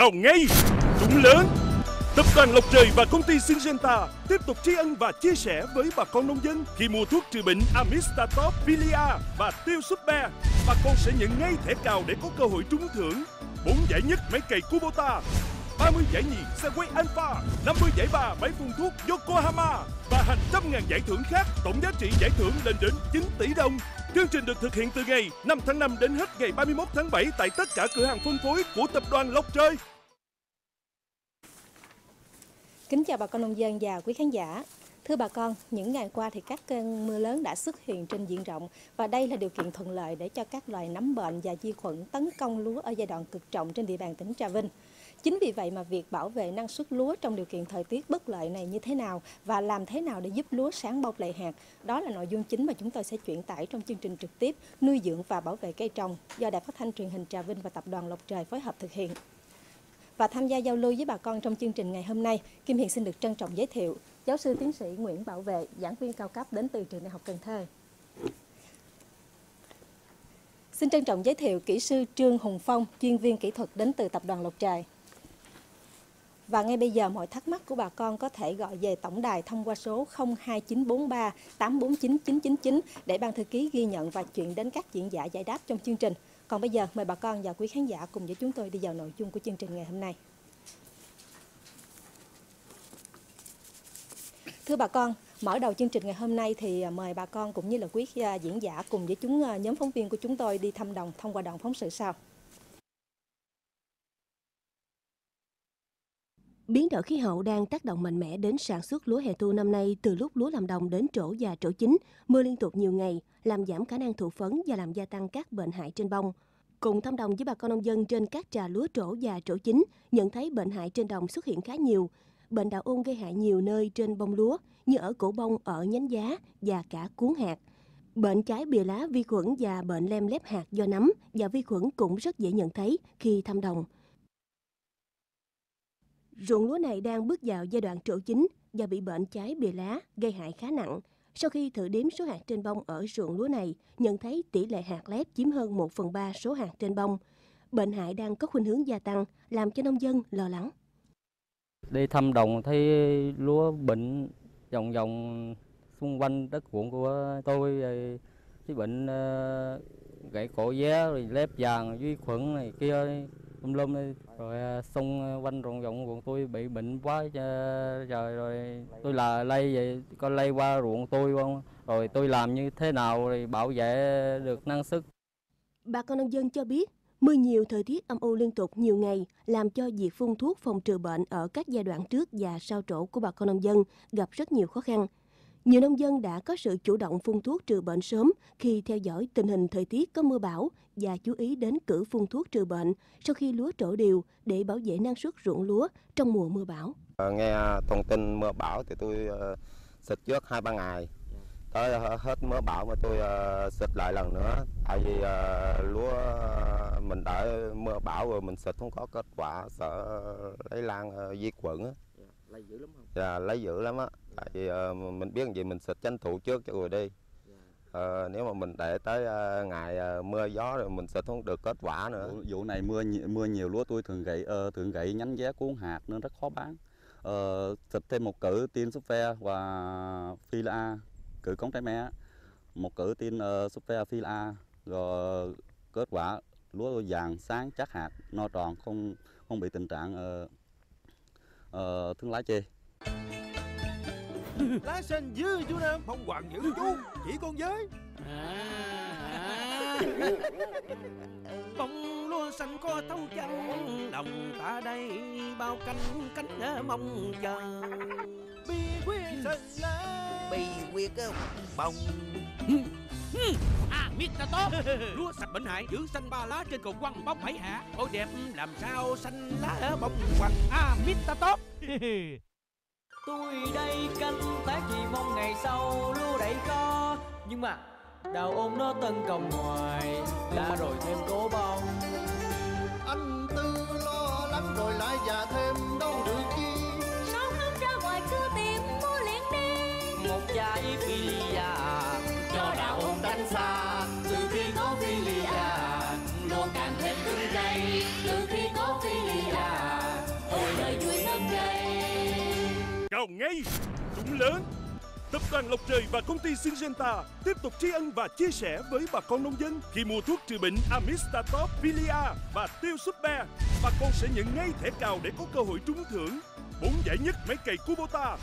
cao ngay đúng lớn Tập đoàn Lộc Trời và công ty Syngenta tiếp tục tri ân và chia sẻ với bà con nông dân khi mua thuốc trừ bệnh Amistatop, Vilia và Tiêu Super. Bà con sẽ nhận ngay thẻ cào để có cơ hội trúng thưởng 4 giải nhất máy cày Kubota, 30 giải nhì xe quay Alpha, 50 giải ba máy phun thuốc Yokohama và hàng trăm ngàn giải thưởng khác. Tổng giá trị giải thưởng lên đến 9 tỷ đồng. Chương trình được thực hiện từ ngày 5 tháng 5 đến hết ngày 31 tháng 7 tại tất cả cửa hàng phân phối của tập đoàn Lộc Trời. Kính chào bà con nông dân và quý khán giả. Thưa bà con, những ngày qua thì các cơn mưa lớn đã xuất hiện trên diện rộng và đây là điều kiện thuận lợi để cho các loài nấm bệnh và vi khuẩn tấn công lúa ở giai đoạn cực trọng trên địa bàn tỉnh Trà Vinh. Chính vì vậy mà việc bảo vệ năng suất lúa trong điều kiện thời tiết bất lợi này như thế nào và làm thế nào để giúp lúa sáng bông lại hạt, đó là nội dung chính mà chúng tôi sẽ chuyển tải trong chương trình trực tiếp nuôi dưỡng và bảo vệ cây trồng do Đài Phát thanh Truyền hình Trà Vinh và Tập đoàn Lộc Trời phối hợp thực hiện. Và tham gia giao lưu với bà con trong chương trình ngày hôm nay, Kim Hiền xin được trân trọng giới thiệu giáo sư tiến sĩ Nguyễn Bảo Vệ, giảng viên cao cấp đến từ trường Đại học Cần Thơ. Xin trân trọng giới thiệu kỹ sư Trương Hùng Phong, chuyên viên kỹ thuật đến từ Tập đoàn Lộc Trời. Và ngay bây giờ mọi thắc mắc của bà con có thể gọi về tổng đài thông qua số 02943 849 999 để ban thư ký ghi nhận và chuyển đến các diễn giả giải đáp trong chương trình. Còn bây giờ mời bà con và quý khán giả cùng với chúng tôi đi vào nội dung của chương trình ngày hôm nay. Thưa bà con, mở đầu chương trình ngày hôm nay thì à, mời bà con cũng như là quý à, diễn giả cùng với chúng à, nhóm phóng viên của chúng tôi đi thăm đồng thông qua đoạn phóng sự sau. Biến đổi khí hậu đang tác động mạnh mẽ đến sản xuất lúa hè thu năm nay từ lúc lúa làm đồng đến trổ và trổ chính Mưa liên tục nhiều ngày làm giảm khả năng thụ phấn và làm gia tăng các bệnh hại trên bông. Cùng thăm đồng với bà con nông dân trên các trà lúa trổ và trổ chính nhận thấy bệnh hại trên đồng xuất hiện khá nhiều. Bệnh đạo ôn gây hại nhiều nơi trên bông lúa, như ở cổ bông, ở nhánh giá và cả cuốn hạt. Bệnh trái bìa lá vi khuẩn và bệnh lem lép hạt do nấm và vi khuẩn cũng rất dễ nhận thấy khi thăm đồng. Ruộng lúa này đang bước vào giai đoạn trổ chính và bị bệnh trái bìa lá gây hại khá nặng. Sau khi thử đếm số hạt trên bông ở ruộng lúa này, nhận thấy tỷ lệ hạt lép chiếm hơn 1 phần 3 số hạt trên bông. Bệnh hại đang có khuynh hướng gia tăng, làm cho nông dân lo lắng. Đi thăm đồng thấy lúa bệnh vòng vòng xung quanh đất ruộng của tôi cái bệnh ờ, gãy cổ vé rồi lép vàng vi khuẩn này kia lum lum rồi à, xung à, quanh ruộng ruộng ruộng tôi bị bệnh quá à, trời rồi. Tôi là lây vậy có lây qua ruộng tôi không? Rồi tôi làm như thế nào thì bảo vệ được năng suất bà con nông dân cho biết Mưa nhiều, thời tiết âm u liên tục nhiều ngày làm cho việc phun thuốc phòng trừ bệnh ở các giai đoạn trước và sau trổ của bà con nông dân gặp rất nhiều khó khăn. Nhiều nông dân đã có sự chủ động phun thuốc trừ bệnh sớm khi theo dõi tình hình thời tiết có mưa bão và chú ý đến cử phun thuốc trừ bệnh sau khi lúa trổ đều để bảo vệ năng suất ruộng lúa trong mùa mưa bão. Ờ, nghe thông tin mưa bão thì tôi ờ, xịt trước hai ba ngày. Tới hết mưa bão mà tôi ờ, xịt lại lần nữa. Tại vì lúa, mình đã mưa bão rồi mình xịt không có kết quả, sợ lấy lan vi khuẩn dạ, lấy dữ lắm không? Dạ lấy dữ lắm á. Tại vì uh, mình biết gì mình xịt tranh thủ trước cho rồi đi. Uh, nếu mà mình để tới uh, ngày uh, mưa gió rồi mình sẽ không được kết quả nữa. Vụ, vụ này mưa mưa nhiều lúa tôi thường gãy uh, thường gãy nhánh vé cuốn hạt nên rất khó bán. Uh, xịt thêm một cử tin super và phila cử cống trái mé một cử tin uh, super phila rồi kết quả lúa vàng sáng chắc hạt no tròn không không bị tình trạng uh, uh, thương lá chê. Lá xanh dư chú Nam Phong hoàng giữ chú Chỉ con với. À, à. Bông lúa xanh có thấu trắng Đồng ta đây bao cánh cánh mong chờ. Bi quyết xanh lá. Bi quyết bông À Mr. Tốt. Lúa sạch bệnh hại giữ xanh ba lá trên cầu quăng bóng bảy hạ. Ôi đẹp làm sao xanh lá ở bông quăng? À Mr. Tốt. Tôi đây canh tác chỉ mong ngày sau lúa đẩy có Nhưng mà đào ôm nó tấn công hoài Đã rồi thêm cố bông. Anh Tư lo lắng rồi lại già thêm nào ngay. Trúng lớn. Tập đoàn Lộc Trời và công ty Syngenta tiếp tục tri ân và chia sẻ với bà con nông dân khi mua thuốc trừ bệnh Amistatop, Vilia và Tiêu Super. Bà con sẽ nhận ngay thẻ cào để có cơ hội trúng thưởng. 4 giải nhất máy cày Kubota,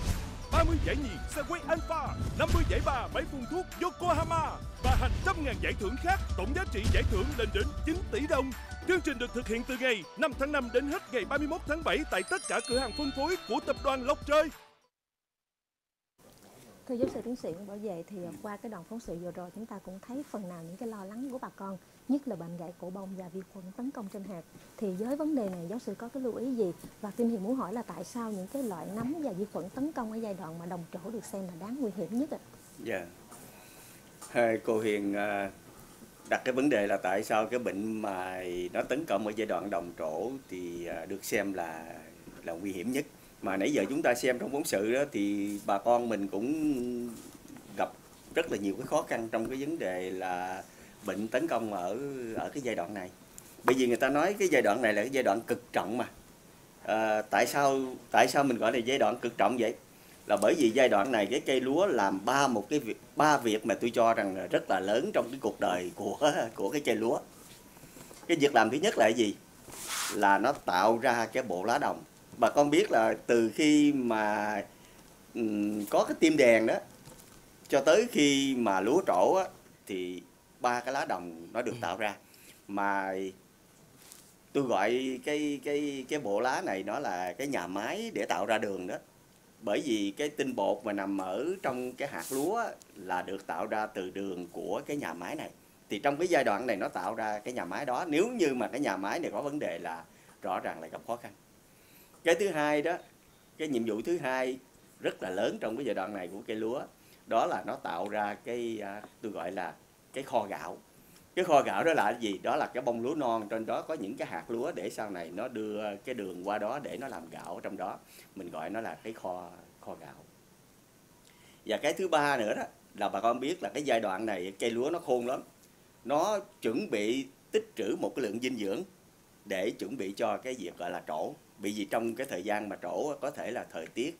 30 giải nhì Segway Alpha, 50 giải ba máy phun thuốc Yokohama và hàng trăm ngàn giải thưởng khác. Tổng giá trị giải thưởng lên đến 9 tỷ đồng. Chương trình được thực hiện từ ngày 5 tháng 5 đến hết ngày 31 tháng 7 tại tất cả cửa hàng phân phối của tập đoàn Lộc Trời. Thưa giáo sư tiến sĩ Bảo vệ thì qua cái đoạn phóng sự vừa rồi, chúng ta cũng thấy phần nào những cái lo lắng của bà con, nhất là bệnh gãy cổ bông và vi khuẩn tấn công trên hạt thì với vấn đề này, giáo sư có cái lưu ý gì và Kim Hiền muốn hỏi là tại sao những cái loại nấm và vi khuẩn tấn công ở giai đoạn mà đồng trổ được xem là đáng nguy hiểm nhất ạ? Dạ. Yeah. Cô Hiền à, đặt cái vấn đề là tại sao cái bệnh mà nó tấn công ở giai đoạn đồng trổ thì à, được xem là là nguy hiểm nhất mà nãy giờ chúng ta xem trong phóng sự đó thì bà con mình cũng gặp rất là nhiều cái khó khăn trong cái vấn đề là bệnh tấn công ở ở cái giai đoạn này. Bởi vì người ta nói cái giai đoạn này là cái giai đoạn cực trọng mà. À, tại sao tại sao mình gọi là giai đoạn cực trọng vậy? Là bởi vì giai đoạn này cái cây lúa làm ba một cái việc ba việc mà tôi cho rằng là rất là lớn trong cái cuộc đời của của cái cây lúa. Cái việc làm thứ nhất là cái gì? Là nó tạo ra cái bộ lá đồng bà con biết là từ khi mà um, có cái tim đèn đó cho tới khi mà lúa trổ á, thì ba cái lá đồng nó được tạo ra. Mà tôi gọi cái cái cái bộ lá này nó là cái nhà máy để tạo ra đường đó. Bởi vì cái tinh bột mà nằm ở trong cái hạt lúa là được tạo ra từ đường của cái nhà máy này. Thì trong cái giai đoạn này nó tạo ra cái nhà máy đó. Nếu như mà cái nhà máy này có vấn đề là rõ ràng là gặp khó khăn cái thứ hai đó, cái nhiệm vụ thứ hai rất là lớn trong cái giai đoạn này của cây lúa, đó là nó tạo ra cái à, tôi gọi là cái kho gạo. Cái kho gạo đó là cái gì? Đó là cái bông lúa non, trên đó có những cái hạt lúa để sau này nó đưa cái đường qua đó để nó làm gạo trong đó. Mình gọi nó là cái kho kho gạo. Và cái thứ ba nữa đó, là bà con biết là cái giai đoạn này cây lúa nó khôn lắm. Nó chuẩn bị tích trữ một cái lượng dinh dưỡng để chuẩn bị cho cái việc gọi là trổ bởi vì trong cái thời gian mà trổ có thể là thời tiết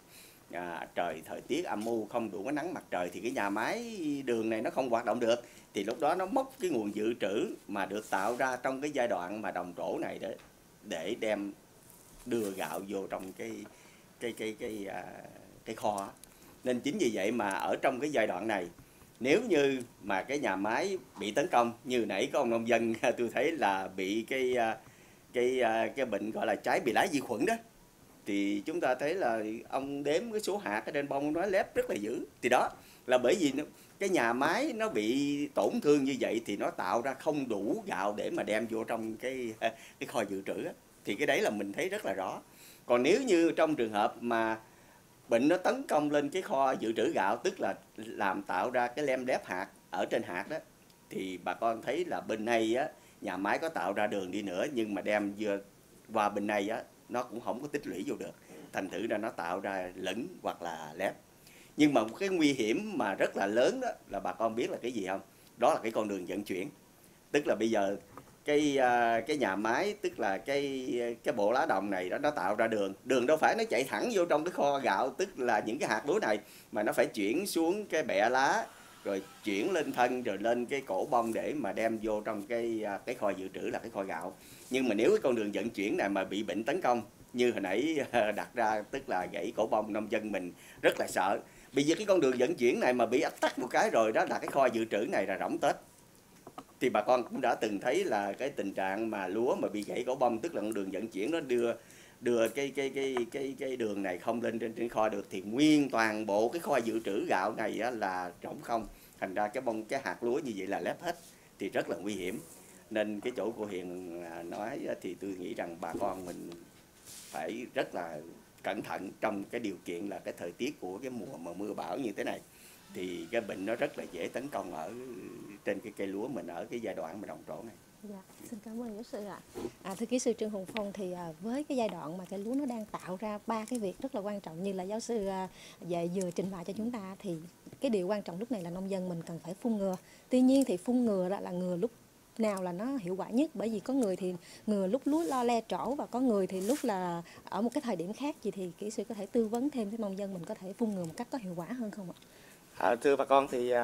à, trời thời tiết âm u không đủ cái nắng mặt trời thì cái nhà máy đường này nó không hoạt động được. Thì lúc đó nó mất cái nguồn dự trữ mà được tạo ra trong cái giai đoạn mà đồng trổ này để để đem đưa gạo vô trong cái cái cái cái cái, à, cái kho nên chính vì vậy mà ở trong cái giai đoạn này nếu như mà cái nhà máy bị tấn công như nãy có ông nông dân tôi thấy là bị cái à, cái à, cái bệnh gọi là trái bị lá vi khuẩn đó thì chúng ta thấy là ông đếm cái số hạt ở trên bông nó lép rất là dữ. Thì đó là bởi vì nó, cái nhà máy nó bị tổn thương như vậy thì nó tạo ra không đủ gạo để mà đem vô trong cái à, cái kho dự trữ thì cái đấy là mình thấy rất là rõ. Còn nếu như trong trường hợp mà bệnh nó tấn công lên cái kho dự trữ gạo tức là làm tạo ra cái lem đép hạt ở trên hạt đó thì bà con thấy là bên này á nhà máy có tạo ra đường đi nữa, nhưng mà đem vừa qua bên này á, nó cũng không có tích lũy vô được. Thành thử ra nó tạo ra lẫn hoặc là lép. Nhưng mà một cái nguy hiểm mà rất là lớn đó, là bà con biết là cái gì không? Đó là cái con đường vận chuyển. Tức là bây giờ cái à, cái nhà máy, tức là cái cái bộ lá đồng này đó, nó tạo ra đường. Đường đâu phải nó chạy thẳng vô trong cái kho gạo, tức là những cái hạt lúa này, mà nó phải chuyển xuống cái bẹ lá rồi chuyển lên thân, rồi lên cái cổ bông để mà đem vô trong cái à, cái kho dự trữ là cái kho gạo. Nhưng mà nếu cái con đường vận chuyển này mà bị bệnh tấn công, như hồi nãy à, đặt ra, tức là gãy cổ bông, nông dân mình rất là sợ. Bây giờ cái con đường vận chuyển này mà bị ách tắc một cái rồi, đó là cái kho dự trữ này là rỗng tết. Thì bà con cũng đã từng thấy là cái tình trạng mà lúa mà bị gãy cổ bông, tức là con đường vận chuyển nó đưa đưa cái cái cái cái cái đường này không lên trên trên kho được thì nguyên toàn bộ cái kho dự trữ gạo này á, là trống không. Thành ra cái bông cái hạt lúa như vậy là lép hết thì rất là nguy hiểm. Nên cái chỗ của Hiền à, nói thì tôi nghĩ rằng bà con mình phải rất là cẩn thận trong cái điều kiện là cái thời tiết của cái mùa mà mưa bão như thế này. Thì cái bệnh nó rất là dễ tấn công ở trên cái cây lúa mình ở cái giai đoạn mà đồng trổ này. Dạ, xin cảm ơn giáo sư ạ. À. thưa kỹ sư Trương Hùng Phong thì à, với cái giai đoạn mà cây lúa nó đang tạo ra ba cái việc rất là quan trọng như là giáo sư à, về vừa trình bày cho chúng ta thì cái điều quan trọng lúc này là nông dân mình cần phải phun ngừa. Tuy nhiên thì phun ngừa đó là ngừa lúc nào là nó hiệu quả nhất bởi vì có người thì ngừa lúc lúa lo le trổ và có người thì lúc là ở một cái thời điểm khác gì thì kỹ sư có thể tư vấn thêm với nông dân mình có thể phun ngừa một cách có hiệu quả hơn không ạ? À, thưa bà con thì uh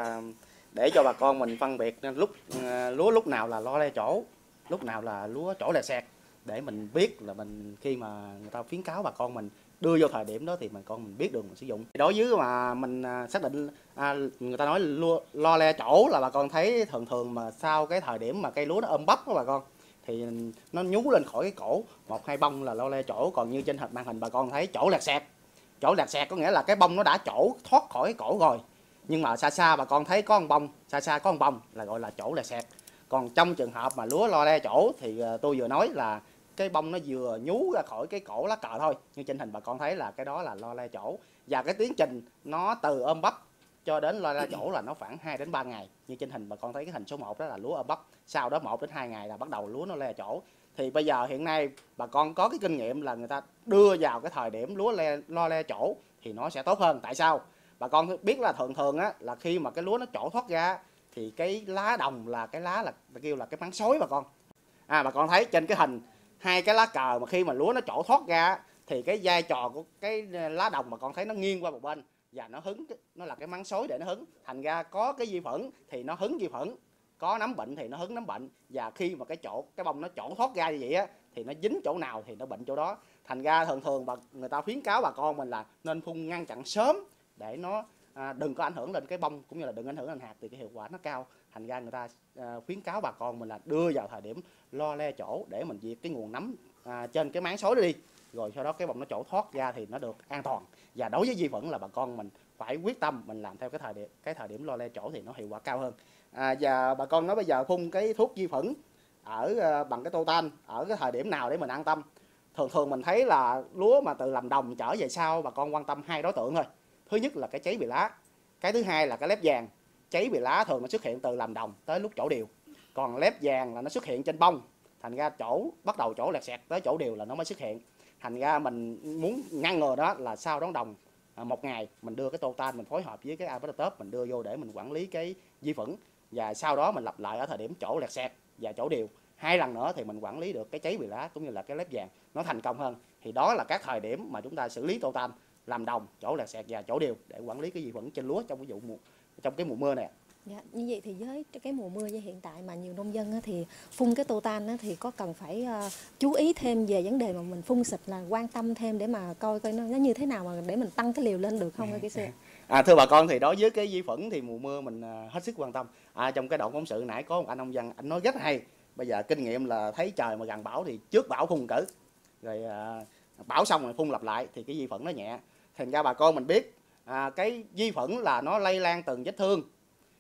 để cho bà con mình phân biệt lúc ờ, lúa lúc nào là lo le chỗ lúc nào là lúa chỗ lè sẹt để mình biết là mình khi mà người ta khuyến cáo bà con mình đưa vô thời điểm đó thì bà con mình biết được mình sử dụng. Đối với mà mình à, xác định à, người ta nói lo, lo le chỗ là bà con thấy thường thường mà sau cái thời điểm mà cây lúa nó ôm bắp đó bà con thì nó nhú lên khỏi cái cổ một hai bông là lo le chỗ. Còn như trên hình màn hình bà con thấy chỗ lạc sẹt chỗ lạc sẹt có nghĩa là cái bông nó đã chỗ thoát khỏi cái cổ rồi nhưng mà xa xa bà con thấy có con bông xa xa có con bông là gọi là chỗ là sẹt còn trong trường hợp mà lúa lo le chỗ thì ờ, tôi vừa nói là cái bông nó vừa nhú ra khỏi cái cổ lá cờ thôi. Như trên hình bà con thấy là cái đó là lo le chỗ. Và cái tiến trình nó từ ôm bắp cho đến lo le chỗ là nó khoảng 2 đến 3 ngày. Như trên hình bà con thấy cái hình số 1 đó là lúa ôm bắp. Sau đó 1 đến 2 ngày là bắt đầu lúa nó le chỗ. Thì bây giờ hiện nay bà con có cái kinh nghiệm là người ta đưa vào cái thời điểm lúa le, lo le chỗ thì nó sẽ tốt hơn. Tại sao? Bà con biết là thường thường á, là khi mà cái lúa nó chỗ thoát ra thì cái lá đồng là cái lá là kêu là cái máng sói bà con. À bà con thấy trên cái hình, hai cái lá cờ mà khi mà lúa nó trổ thoát ra thì cái vai trò của cái ờ, lá đồng mà con thấy nó nghiêng qua một bên và nó hứng nó là cái mắng xối để nó hứng. Thành ra có cái vi khuẩn thì nó hứng vi khuẩn, có nấm bệnh thì nó hứng nấm bệnh và khi mà cái chỗ, cái bông nó trổ thoát ra như vậy á, thì nó dính chỗ nào thì nó bệnh chỗ đó. Thành ra thường thường bà, người ta khuyến cáo bà con mình là nên phun ngăn chặn sớm để nó à, đừng có ảnh hưởng lên cái bông cũng như là đừng ảnh hưởng lên hạt thì cái hiệu quả nó cao. Thành ra người ta à, khuyến cáo bà con mình là đưa vào thời điểm lo le chỗ để mình diệt cái nguồn nấm à, trên cái máng xối đó đi. Rồi sau đó cái bông nó chỗ thoát ra thì nó được an toàn. Và đối với di vẫn là bà con mình phải quyết tâm mình làm theo cái thời điểm cái thời điểm lo le chỗ thì nó hiệu quả cao hơn. À, và bà con nói bây giờ phun cái thuốc di khuẩn ở à, bằng cái tô tan ở cái thời điểm nào để mình an tâm. Thường thường mình thấy là lúa mà từ làm đồng trở về sau bà con quan tâm hai đối tượng thôi thứ nhất là cái cháy bị lá. Cái thứ hai là cái lép vàng. Cháy bị lá thường nó xuất hiện từ làm đồng tới lúc chỗ điều. Còn lép vàng là nó xuất hiện trên bông. Thành ra chỗ bắt đầu chỗ lẹt xẹt tới chỗ điều là nó mới xuất hiện. Thành ra mình muốn ngăn ngừa đó là sau đón đồng à, một ngày mình đưa cái tô tan mình phối hợp với cái Abatop mình đưa vô để mình quản lý cái vi khuẩn. Và sau đó mình lặp lại ở thời điểm chỗ lẹt xẹt và chỗ điều. Hai lần nữa thì mình quản lý được cái cháy bị lá cũng như là cái lép vàng. Nó thành công hơn. Thì đó là các thời điểm mà chúng ta xử lý tô tan làm đồng chỗ lẹt xẹt và chỗ điều để quản lý cái vi khuẩn trên lúa trong cái vụ mùa trong cái mùa mưa này Dạ, như vậy thì với cái mùa mưa như hiện tại mà nhiều nông dân thì phun cái tô tan thì có cần phải uh, chú ý thêm về vấn đề mà mình phun xịt là quan tâm thêm để mà coi coi nó, nó như thế nào mà để mình tăng cái liều lên được không cái sư? À, thưa bà con thì đối với cái vi khuẩn thì mùa mưa mình uh, hết sức quan tâm. À, trong cái đoạn phóng sự nãy có một anh nông dân anh nói rất hay. Bây giờ kinh nghiệm là thấy trời mà gần bão thì trước bão phun cử rồi uh, bão xong rồi phun lặp lại thì cái vi khuẩn nó nhẹ. Thành ra bà con mình biết à, cái vi khuẩn là nó lây lan từng vết thương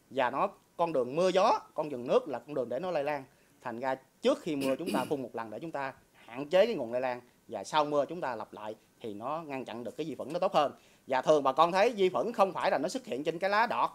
và nó con đường mưa gió con đường nước là con đường để nó lây lan. Thành ra trước khi mưa chúng ta phun một lần để chúng ta hạn chế cái nguồn lây lan và sau mưa chúng ta lặp lại thì nó ngăn chặn được cái vi khuẩn nó tốt hơn. Và thường bà con thấy vi khuẩn không phải là nó xuất hiện trên cái lá đọt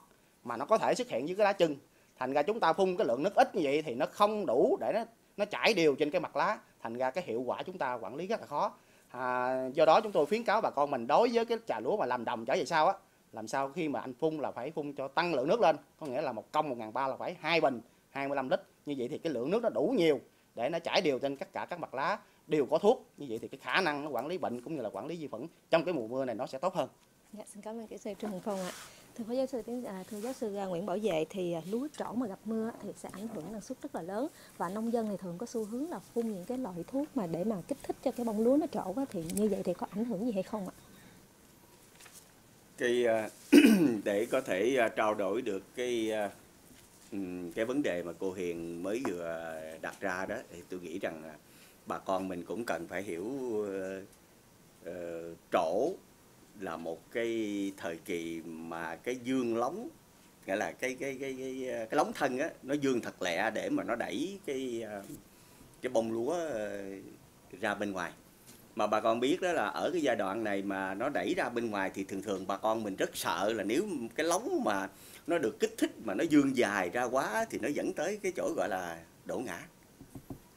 mà nó có thể xuất hiện dưới cái lá chân. Thành ra chúng ta phun cái lượng nước ít như vậy thì nó không đủ để nó nó chảy đều trên cái mặt lá. Thành ra cái hiệu quả chúng ta quản lý rất là khó à, do đó chúng tôi khuyến cáo bà con mình đối với cái trà lúa mà làm đồng trở về sau á làm sao khi mà anh phun là phải phun cho tăng lượng nước lên có nghĩa là một công một ngàn ba là phải hai bình 25 lít như vậy thì cái lượng nước nó đủ nhiều để nó chảy đều trên tất cả các mặt lá đều có thuốc như vậy thì cái khả năng nó quản lý bệnh cũng như là quản lý vi khuẩn trong cái mùa mưa này nó sẽ tốt hơn. Dạ, xin cảm ơn kỹ sư Trương Hồng Phong ạ. Thưa phó giáo sư tiến à, thưa giáo sư à, Nguyễn Bảo Vệ thì à, lúa trổ mà gặp mưa thì sẽ ảnh hưởng năng suất rất là lớn và nông dân thì thường có xu hướng là phun những cái loại thuốc mà để mà kích thích cho cái bông lúa nó trổ thì như vậy thì có ảnh hưởng gì hay không ạ? cái à, để có thể trao đổi được cái cái vấn đề mà cô Hiền mới vừa đặt ra đó thì tôi nghĩ rằng bà con mình cũng cần phải hiểu uh, trổ là một cái thời kỳ mà cái dương lóng, nghĩa là cái cái cái cái cái lóng thân á, nó dương thật lẹ để mà nó đẩy cái ờ, cái bông lúa ờ, ra bên ngoài. Mà bà con biết đó là ở cái giai đoạn này mà nó đẩy ra bên ngoài thì thường thường bà con mình rất sợ là nếu cái lóng mà nó được kích thích mà nó dương dài ra quá thì nó dẫn tới cái chỗ gọi là đổ ngã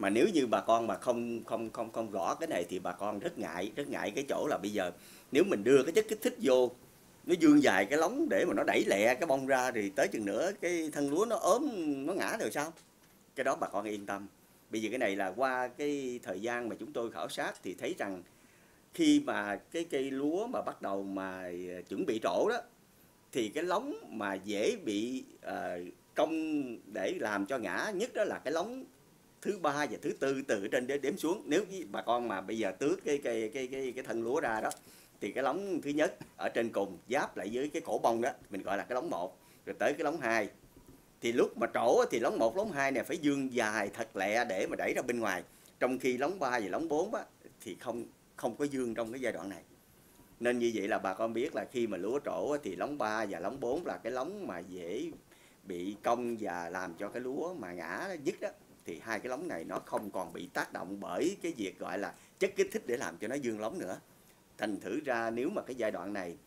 mà nếu như bà con mà không không không không rõ cái này thì bà con rất ngại rất ngại cái chỗ là bây giờ nếu mình đưa cái chất kích thích vô nó dương dài cái lóng để mà nó đẩy lẹ cái bông ra thì tới chừng nữa cái thân lúa nó ốm nó ngã rồi sao? Cái đó bà con yên tâm. Bây giờ cái này là qua cái thời gian mà chúng tôi khảo sát thì thấy rằng khi mà cái cây lúa mà bắt đầu mà à, chuẩn bị trổ đó thì cái lóng mà dễ bị à, uh, công để làm cho ngã nhất đó là cái lóng thứ ba và thứ tư từ trên để đếm xuống. Nếu bà con mà bây giờ tước cái cái cái cái cái thân lúa ra đó thì cái lóng thứ nhất ở trên cùng giáp lại với cái cổ bông đó mình gọi là cái lóng một. Rồi tới cái lóng hai. Thì lúc mà trổ thì lóng một lóng hai này phải dương dài thật lẹ để mà đẩy ra bên ngoài. Trong khi lóng ba và lóng bốn á, thì không không có dương trong cái giai đoạn này. Nên như vậy là bà con biết là khi mà lúa trổ thì lóng 3 và lóng 4 là cái lóng mà dễ bị cong và làm cho cái lúa mà ngã dứt đó thì hai cái lóng này nó không còn bị tác động bởi cái việc gọi là chất kích thích để làm cho nó dương lóng nữa. Thành thử ra nếu mà cái giai đoạn này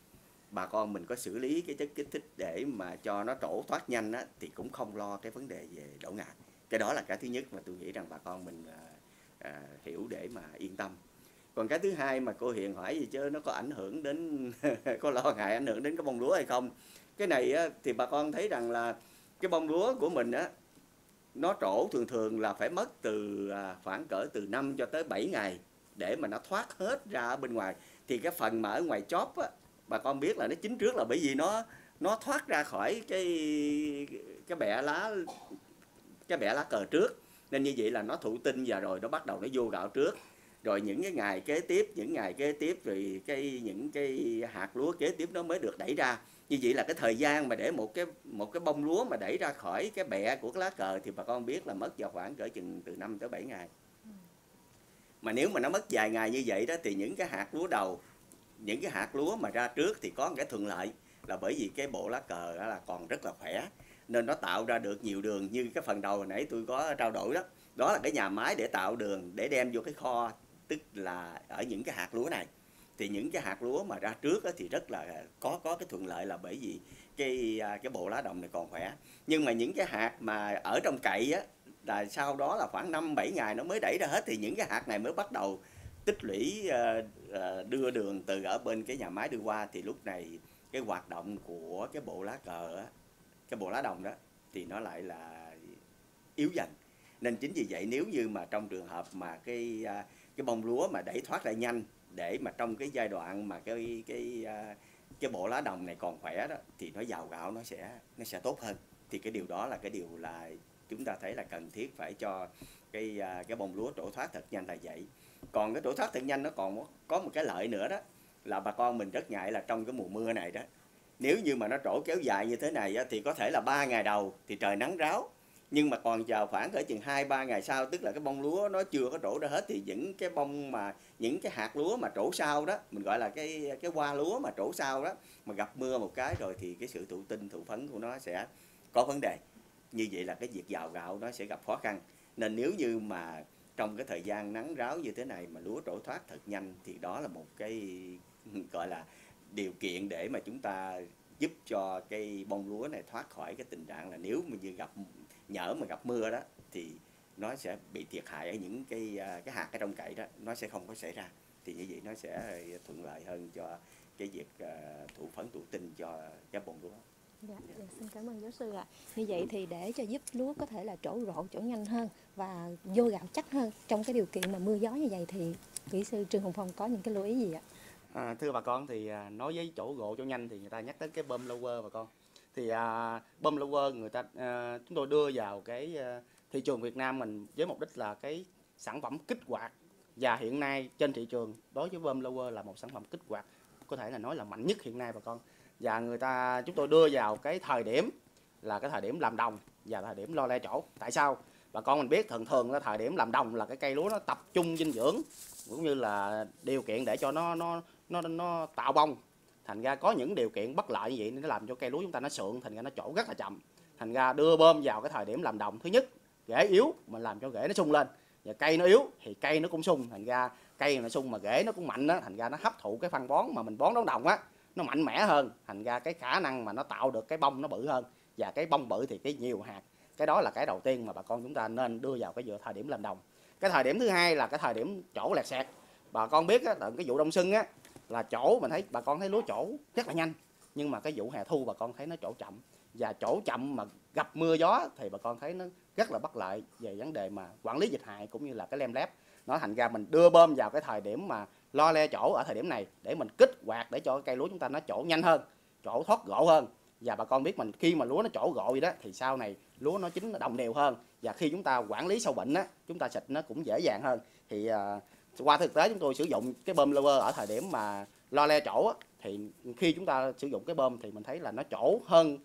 bà con mình có xử lý cái chất kích thích để mà cho nó trổ thoát nhanh á, thì cũng không lo cái vấn đề về đổ ngã. Cái đó là cái thứ nhất mà tôi nghĩ rằng bà con mình à, à, hiểu để mà yên tâm. Còn cái thứ hai mà cô hiền hỏi gì chứ nó có ảnh hưởng đến có lo ngại ảnh hưởng đến cái bông lúa hay không? Cái này á, thì bà con thấy rằng là cái bông lúa của mình á nó trổ thường thường là phải mất từ à, khoảng cỡ từ 5 cho tới 7 ngày để mà nó thoát hết ra ở bên ngoài. Thì cái phần mà ở ngoài chóp á, bà con biết là nó chín trước là bởi vì nó nó thoát ra khỏi cái cái bẹ lá, cái bẹ lá cờ trước. Nên như vậy là nó thụ tinh và rồi nó bắt đầu nó vô gạo trước. Rồi những cái ngày kế tiếp, những ngày kế tiếp rồi cái, những cái hạt lúa kế tiếp nó mới được đẩy ra như vậy là cái thời gian mà để một cái một cái bông lúa mà đẩy ra khỏi cái bẹ của cái lá cờ thì bà con biết là mất vào khoảng cỡ chừng từ 5 tới 7 ngày. Mà nếu mà nó mất vài ngày như vậy đó thì những cái hạt lúa đầu, những cái hạt lúa mà ra trước thì có một cái thuận lợi là bởi vì cái bộ lá cờ đó là còn rất là khỏe, nên nó tạo ra được nhiều đường như cái phần đầu hồi nãy tôi có trao đổi đó. Đó là cái nhà máy để tạo đường, để đem vô cái kho, tức là ở những cái hạt lúa này thì những cái hạt lúa mà ra trước thì rất là có có cái thuận lợi là bởi vì cái à, cái bộ lá đồng này còn khỏe. Nhưng mà những cái hạt mà ở trong cậy á là sau đó là khoảng 5 7 ngày nó mới đẩy ra hết thì những cái hạt này mới bắt đầu tích lũy ờ, ờ, đưa đường từ ở bên cái nhà máy đưa qua. Thì lúc này cái hoạt động của cái bộ lá cờ á, cái bộ lá đồng đó thì nó lại là yếu dần. Nên chính vì vậy nếu như mà trong trường hợp mà cái à, cái bông lúa mà đẩy thoát lại nhanh để mà trong cái giai đoạn mà cái cái à, cái bộ lá đồng này còn khỏe đó thì nó giàu gạo nó sẽ nó sẽ tốt hơn. Thì cái điều đó là cái điều là chúng ta thấy là cần thiết phải cho cái à, cái bông lúa trổ thoát thật nhanh là vậy. Còn cái trổ thoát thật nhanh nó còn có một cái lợi nữa đó là bà con mình rất ngại là trong cái mùa mưa này đó. Nếu như mà nó trổ kéo dài như thế này á, thì có thể là ba ngày đầu thì trời nắng ráo nhưng mà còn chờ khoảng cỡ chừng hai, ba ngày sau, tức là cái bông lúa nó chưa có trổ ra hết thì những cái bông mà, những cái hạt lúa mà trổ sau đó, mình gọi là cái cái hoa lúa mà trổ sau đó, mà gặp mưa một cái rồi thì cái sự thụ tinh, thụ phấn của nó sẽ có vấn đề. Như vậy là cái việc giàu gạo nó sẽ gặp khó khăn. Nên nếu như mà trong cái thời gian nắng ráo như thế này mà lúa trổ thoát thật nhanh thì đó là một cái, gọi là, điều kiện để mà chúng ta giúp cho cái bông lúa này thoát khỏi cái tình trạng là nếu mà như gặp nhỡ mà gặp mưa đó thì nó sẽ bị thiệt hại ở những cái à, cái hạt ở trong cậy đó nó sẽ không có xảy ra thì như vậy nó sẽ thuận lợi hơn cho cái việc uh, thụ phấn thụ tinh cho cái bông lúa. Dạ, dạ, xin cảm ơn giáo sư ạ. À. Như vậy thì để cho giúp lúa có thể là trổ rộ, trổ nhanh hơn và vô gạo chắc hơn trong cái điều kiện mà mưa gió như vậy thì kỹ sư Trương Hồng Phong có những cái lưu ý gì ạ? À, thưa bà con thì à, nói với chỗ rộ chỗ nhanh thì người ta nhắc đến cái bơm lower bà con thì à, bơm lower người ta à, chúng tôi đưa vào cái à, thị trường Việt Nam mình với mục đích là cái sản phẩm kích hoạt. Và hiện nay trên thị trường đối với bơm lower là một sản phẩm kích hoạt có thể là nói là mạnh nhất hiện nay bà con. Và người ta chúng tôi đưa vào cái thời điểm là cái thời điểm làm đồng và thời điểm lo le chỗ. Tại sao? Bà con mình biết thường thường là thời điểm làm đồng là cái cây lúa nó tập trung dinh dưỡng cũng như là điều kiện để cho nó nó nó nó tạo bông thành ra có những điều kiện bất lợi như vậy nên nó làm cho cây lúa chúng ta nó sượng, thành ra nó trổ rất là chậm. Thành ra đưa bơm vào cái thời điểm làm đồng thứ nhất rễ yếu mà làm cho rễ nó sung lên. Và cây nó yếu thì cây nó cũng sung, thành ra cây nó sung mà rễ nó cũng mạnh đó thành ra nó hấp thụ cái phân bón mà mình bón đóng đồng á, nó mạnh mẽ hơn. Thành ra cái khả năng mà nó tạo được cái bông nó bự hơn. Và cái bông bự thì cái nhiều hạt, cái đó là cái đầu tiên mà bà con chúng ta nên đưa vào cái vừa thời điểm làm đồng. Cái thời điểm thứ hai là cái thời điểm chỗ lẹt xẹt. Bà con biết á cái vụ đông sưng á là chỗ mình thấy bà con thấy lúa chỗ rất là nhanh nhưng mà cái vụ hè thu bà con thấy nó chỗ chậm. Và chỗ chậm mà gặp mưa gió thì bà con thấy nó rất là bất lợi về vấn đề mà quản lý dịch hại cũng như là cái lem lép. Nó thành ra mình đưa bơm vào cái thời điểm mà lo le chỗ ở thời điểm này để mình kích hoạt để cho cây lúa chúng ta nó chỗ nhanh hơn chỗ thoát gỗ hơn. Và bà con biết mình khi mà lúa nó chỗ gỗ vậy đó thì sau này lúa nó chín nó đồng đều hơn. Và khi chúng ta quản lý sâu bệnh á chúng ta xịt nó cũng dễ dàng hơn. Thì uh, qua thực tế chúng tôi sử dụng cái bơm lower ở thời điểm mà lo le chỗ á, thì khi chúng ta sử dụng cái bơm thì mình thấy là nó chỗ hơn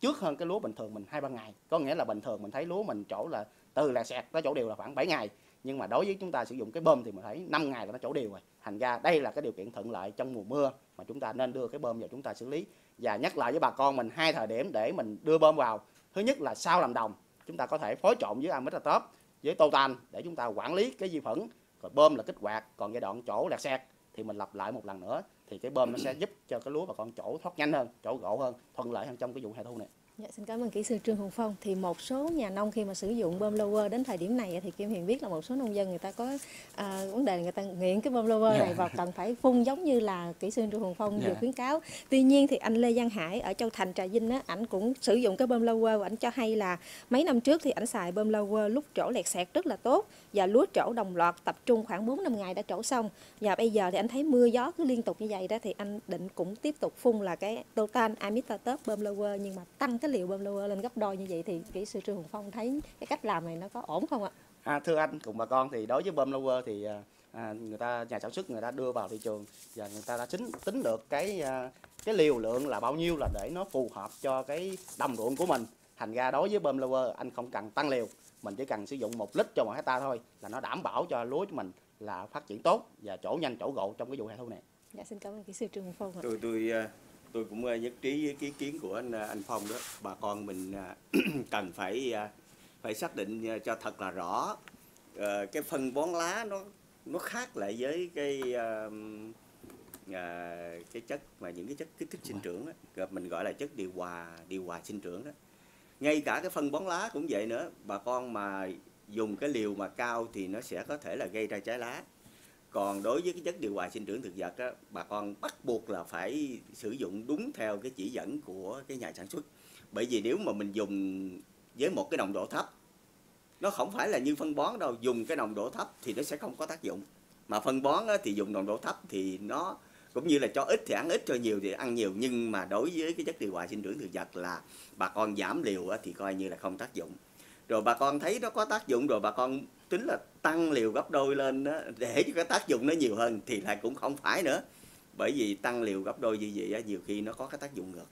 trước hơn cái lúa bình thường mình hai ba ngày. Có nghĩa là bình thường mình thấy lúa mình chỗ là từ là sẹt tới chỗ đều là khoảng 7 ngày. Nhưng mà đối với chúng ta sử dụng cái bơm thì mình thấy 5 ngày là nó chỗ đều rồi. Thành ra đây là cái điều kiện thuận lợi trong mùa mưa mà chúng ta nên đưa cái bơm vào chúng ta xử lý. Và nhắc lại với bà con mình hai thời điểm để mình đưa bơm vào. Thứ nhất là sau làm đồng chúng ta có thể phối trộn với amitatop với totan để chúng ta quản lý cái vi khuẩn rồi bơm là kích hoạt còn giai đoạn chỗ lạc sẹt thì mình lặp lại một lần nữa thì cái bơm nó sẽ giúp cho cái lúa bà con chỗ thoát nhanh hơn chỗ gỗ hơn thuận lợi hơn trong cái vụ hè thu này Dạ, xin cảm ơn kỹ sư Trương Hùng Phong. Thì một số nhà nông khi mà sử dụng bơm lower đến thời điểm này thì Kim Hiền biết là một số nông dân người ta có à, vấn đề người ta nghiện cái bơm lower này và cần phải phun giống như là kỹ sư Trương Hùng Phong vừa khuyến cáo. Tuy nhiên thì anh Lê Văn Hải ở Châu Thành Trà Vinh á, ảnh cũng sử dụng cái bơm lower và ảnh cho hay là mấy năm trước thì ảnh xài bơm lower lúc trổ lẹt xẹt rất là tốt và lúa trổ đồng loạt tập trung khoảng 4 năm ngày đã trổ xong. Và bây giờ thì anh thấy mưa gió cứ liên tục như vậy đó thì anh định cũng tiếp tục phun là cái Totan Amitatop bơm lower nhưng mà tăng cái liều bơm lower lên gấp đôi như vậy thì kỹ sư Trương Hùng Phong thấy cái cách làm này nó có ổn không ạ? À, thưa anh cùng bà con thì đối với bơm lower thì à, người ta nhà sản xuất người ta đưa vào thị trường và người ta đã tính tính được cái à, cái liều lượng là bao nhiêu là để nó phù hợp cho cái đồng ruộng của mình thành ra đối với bơm lower anh không cần tăng liều mình chỉ cần sử dụng một lít cho một hecta thôi là nó đảm bảo cho lúa của mình là phát triển tốt và chỗ nhanh chỗ gộ trong cái vụ hè thu này. Dạ xin cảm ơn kỹ sư Trương Hùng Phong ạ. Tôi tôi tôi cũng ờ, nhất trí với ý kiến của anh ờ, anh Phong đó. Bà con mình ờ, cần phải phải xác định cho thật là rõ cái phân bón lá nó nó khác lại với cái cái chất mà những cái chất kích thích sinh trưởng đó. mình gọi là chất điều hòa điều hòa sinh trưởng đó. Ngay cả cái phân bón lá cũng vậy nữa. Bà con mà dùng cái liều mà cao thì nó sẽ có thể là gây ra trái lá còn đối với cái chất điều hòa sinh trưởng thực vật á, bà con bắt buộc là phải sử dụng đúng theo cái chỉ dẫn của cái nhà sản xuất. Bởi vì nếu mà mình dùng với một cái nồng độ thấp nó không phải là như phân bón đâu dùng cái nồng độ thấp thì nó sẽ không có tác dụng. Mà phân bón á, thì dùng nồng độ thấp thì nó cũng như là cho ít thì ăn ít cho nhiều thì ăn nhiều. Nhưng mà đối với cái chất điều hòa sinh trưởng thực vật là bà con giảm liều á, thì coi như là không tác dụng. Rồi bà con thấy nó có tác dụng rồi bà con tính là tăng liều gấp đôi lên đó, để cho cái tác dụng nó nhiều hơn thì lại cũng không phải nữa. Bởi vì tăng liều gấp đôi như vậy á, nhiều khi nó có cái tác dụng ngược.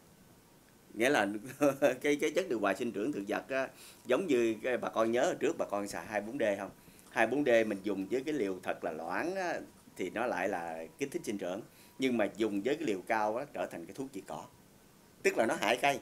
Nghĩa là cái cái chất điều hòa sinh trưởng thực vật á, giống như cái bà con nhớ trước bà con xài hai bốn d không? Hai bốn d mình dùng với cái liều thật là loãng á, thì nó lại là kích thích sinh trưởng. Nhưng mà dùng với cái liều cao á, trở thành cái thuốc trị cỏ. Tức là nó hại cây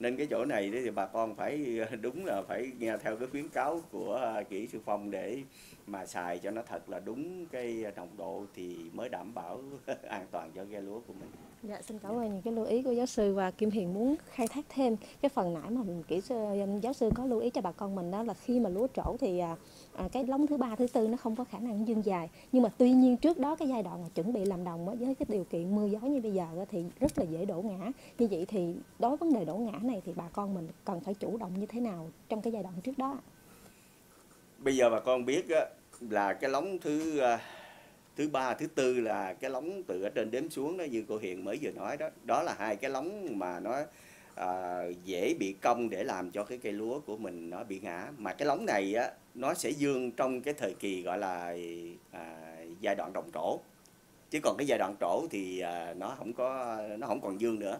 nên cái chỗ này thì bà con phải, đúng là phải nghe theo cái khuyến cáo của kỹ sư phong để mà xài cho nó thật là đúng cái nồng độ thì mới đảm bảo an toàn cho cây lúa của mình. Dạ xin cảm ơn những cái lưu ý của giáo sư và Kim Hiền muốn khai thác thêm cái phần nãy mà mình kỹ sư, giáo sư có lưu ý cho bà con mình đó là khi mà lúa trổ thì à, à, cái lóng thứ ba thứ tư nó không có khả năng dương dài. Nhưng mà tuy nhiên trước đó cái giai đoạn mà chuẩn bị làm đồng với cái điều kiện mưa gió như bây giờ thì rất là dễ đổ ngã. Như vậy thì đối vấn đề đổ ngã này thì bà con mình cần phải chủ động như thế nào trong cái giai đoạn trước đó bây giờ bà con biết á, là cái lóng thứ à, thứ ba thứ tư là cái lóng từ ở trên đếm xuống đó như cô Hiền mới vừa nói đó. Đó là hai cái lóng mà nó à, dễ bị cong để làm cho cái cây lúa của mình nó bị ngã. Mà cái lóng này á nó sẽ dương trong cái thời kỳ gọi là à, giai đoạn đồng trổ. Chứ còn cái giai đoạn trổ thì à, nó không có nó không còn dương nữa.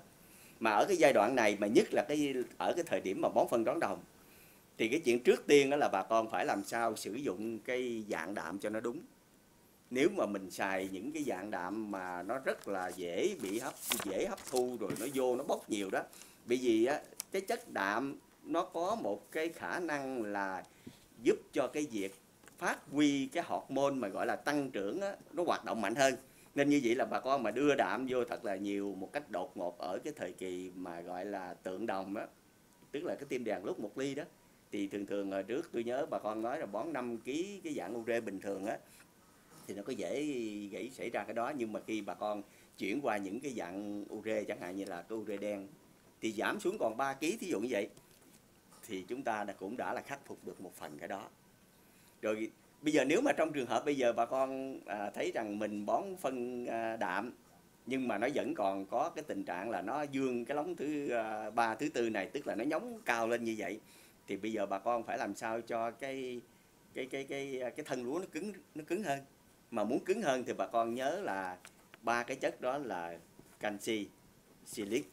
Mà ở cái giai đoạn này mà nhất là cái ở cái thời điểm mà bón phân đón đồng thì cái chuyện trước tiên đó là bà con phải làm sao sử dụng cái dạng đạm cho nó đúng. Nếu mà mình xài những cái dạng đạm mà nó rất là dễ bị hấp dễ hấp thu rồi nó vô nó bốc nhiều đó bởi vì á cái chất đạm nó có một cái khả năng là giúp cho cái việc phát huy cái hormone mà gọi là tăng trưởng á, nó hoạt động mạnh hơn. Nên như vậy là bà con mà đưa đạm vô thật là nhiều một cách đột ngột ở cái thời kỳ mà gọi là tượng đồng á tức là cái tim đàn lúc một ly đó. Thì thường thường hồi trước tôi nhớ bà con nói là bón 5 kg cái dạng ure bình thường á thì nó có dễ gãy xảy ra cái đó. Nhưng mà khi bà con chuyển qua những cái dạng ure chẳng hạn như là cái ure đen thì giảm xuống còn 3 kg thí dụ như vậy. Thì chúng ta đã cũng đã là khắc phục được một phần cái đó. Rồi bây giờ nếu mà trong trường hợp bây giờ bà con à, thấy rằng mình bón phân à, đạm nhưng mà nó vẫn còn có cái tình trạng là nó dương cái lóng thứ à, ba thứ tư này tức là nó nhóng cao lên như vậy thì bây giờ bà con phải làm sao cho cái cái cái cái cái thân lúa nó cứng nó cứng hơn. Mà muốn cứng hơn thì bà con nhớ là ba cái chất đó là canxi silic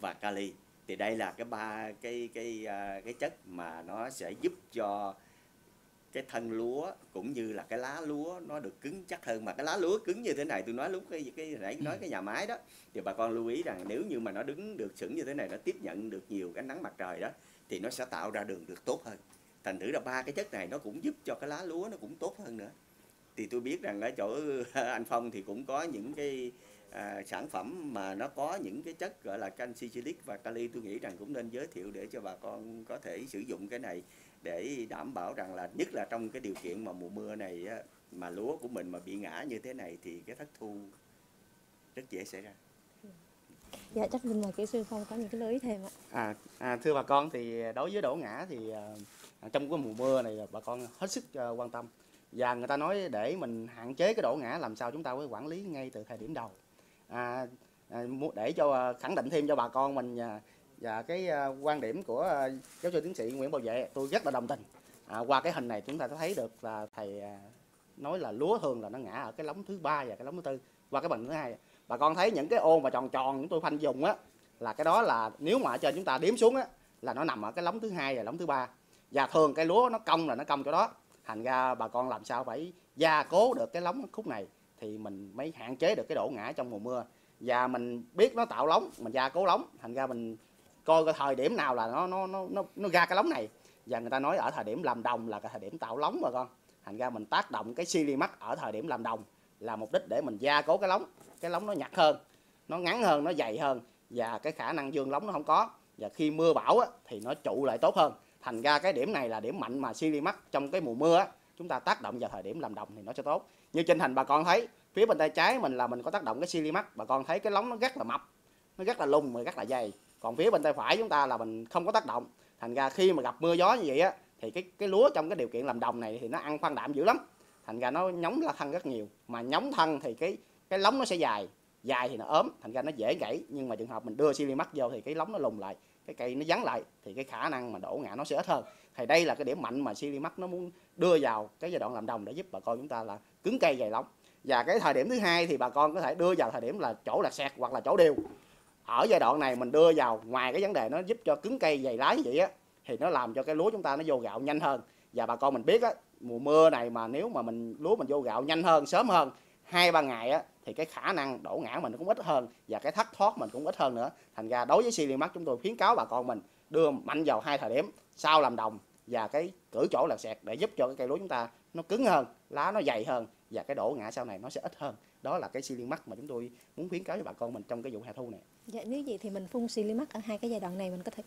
và kali. Thì đây là cái ba cái cái à, cái chất mà nó sẽ giúp cho cái thân lúa cũng như là cái lá lúa nó được cứng chắc hơn. Mà cái lá lúa cứng như thế này tôi nói lúc cái cái nãy nói cái nhà máy đó thì bà con lưu ý rằng nếu như mà nó đứng được sững như thế này nó tiếp nhận được nhiều cái nắng mặt trời đó thì nó sẽ tạo ra đường được tốt hơn. Thành thử là ba cái chất này nó cũng giúp cho cái lá lúa nó cũng tốt hơn nữa. Thì tôi biết rằng ở chỗ anh Phong thì cũng có những cái à, sản phẩm mà nó có những cái chất gọi là canxi silic và kali tôi nghĩ rằng cũng nên giới thiệu để cho bà con có thể sử dụng cái này để đảm bảo rằng là nhất là trong cái điều kiện mà mùa mưa này á, mà lúa của mình mà bị ngã như thế này thì cái thất thu rất dễ xảy ra. Dạ chắc xin mời kỹ sư Phong có những cái lưu ý thêm ạ. À, à thưa bà con thì đối với đổ ngã thì à, trong cái mùa mưa này bà con hết sức à, quan tâm và người ta nói để mình hạn chế cái đổ ngã làm sao chúng ta phải quản lý ngay từ thời điểm đầu à, à, để cho à, khẳng định thêm cho bà con mình à, và cái à, quan điểm của à, giáo sư tiến sĩ Nguyễn Bảo Vệ tôi rất là đồng tình. À, qua cái hình này chúng ta có thấy được là thầy à, nói là lúa thường là nó ngã ở cái lóng thứ ba và cái lóng thứ tư. Qua cái bệnh thứ hai bà con thấy những cái ô mà tròn tròn chúng tôi phanh dùng á là cái đó là nếu mà ở trên chúng ta đếm xuống á là nó nằm ở cái lóng thứ hai và lóng thứ ba. Và thường cái lúa nó cong là nó cong chỗ đó. Thành ra bà con làm sao phải gia cố được cái lóng khúc này thì mình mới hạn chế được cái đổ ngã trong mùa mưa. Và mình biết nó tạo lóng mình gia cố lóng thành ra mình coi cái thời điểm nào là nó nó nó nó, nó ra cái lóng này. Và người ta nói ở thời điểm làm đồng là cái thời điểm tạo lóng mà con. Thành ra mình tác động cái silimax ở thời điểm làm đồng là mục đích để mình gia cố cái lóng cái lóng nó nhặt hơn nó ngắn hơn nó dày hơn. Và cái khả năng dương lóng nó không có. Và khi mưa bão á, thì nó trụ lại tốt hơn. Thành ra cái điểm này là điểm mạnh mà silimax trong cái mùa mưa á, chúng ta tác động vào thời điểm làm đồng thì nó sẽ tốt như trên hình bà con thấy, phía bên tay trái mình là mình có tác động cái silimax bà con thấy cái lóng nó rất là mập, nó rất là lung mà rất là dày. Còn phía bên tay phải chúng ta là mình không có tác động. Thành ra khi mà gặp mưa gió như vậy á, thì cái cái lúa trong cái điều kiện làm đồng này thì nó ăn khoan đạm dữ lắm. Thành ra nó nhóng là thân rất nhiều. Mà nhóng thân thì cái cái lóng nó sẽ dài dài thì nó ốm, thành ra nó dễ gãy. Nhưng mà trường hợp mình đưa silimax vô thì cái lóng nó lùng lại, cái cây nó vắn lại, thì cái khả năng mà đổ ngã nó sẽ ít hơn thì đây là cái điểm mạnh mà silimax nó muốn đưa vào cái giai đoạn làm đồng để giúp bà con chúng ta là cứng cây dày lóng. Và cái thời điểm thứ hai thì bà con có thể đưa vào thời điểm là chỗ là sẹt hoặc là chỗ đều. Ở giai đoạn này mình đưa vào, ngoài cái vấn đề nó giúp cho cứng cây dày lá như vậy á, thì nó làm cho cái lúa chúng ta nó vô gạo nhanh hơn. Và bà con mình biết á, mùa mưa này mà nếu mà mình, lúa mình vô gạo nhanh hơn, sớm hơn, hai, ba ngày á, thì cái khả năng đổ ngã mình cũng ít hơn và cái thất thoát mình cũng ít hơn nữa. Thành ra đối với Silimax chúng tôi khuyến cáo bà con mình đưa mạnh vào hai thời điểm sau làm đồng và cái cử chỗ là sẹt để giúp cho cái cây lúa chúng ta nó cứng hơn lá nó dày hơn và cái đổ ngã sau này nó sẽ ít hơn. Đó là cái Silimax mà chúng tôi muốn khuyến cáo cho bà con mình trong cái vụ hè thu này. Dạ nếu vậy thì mình phun Silimax ở hai cái giai đoạn này mình có thể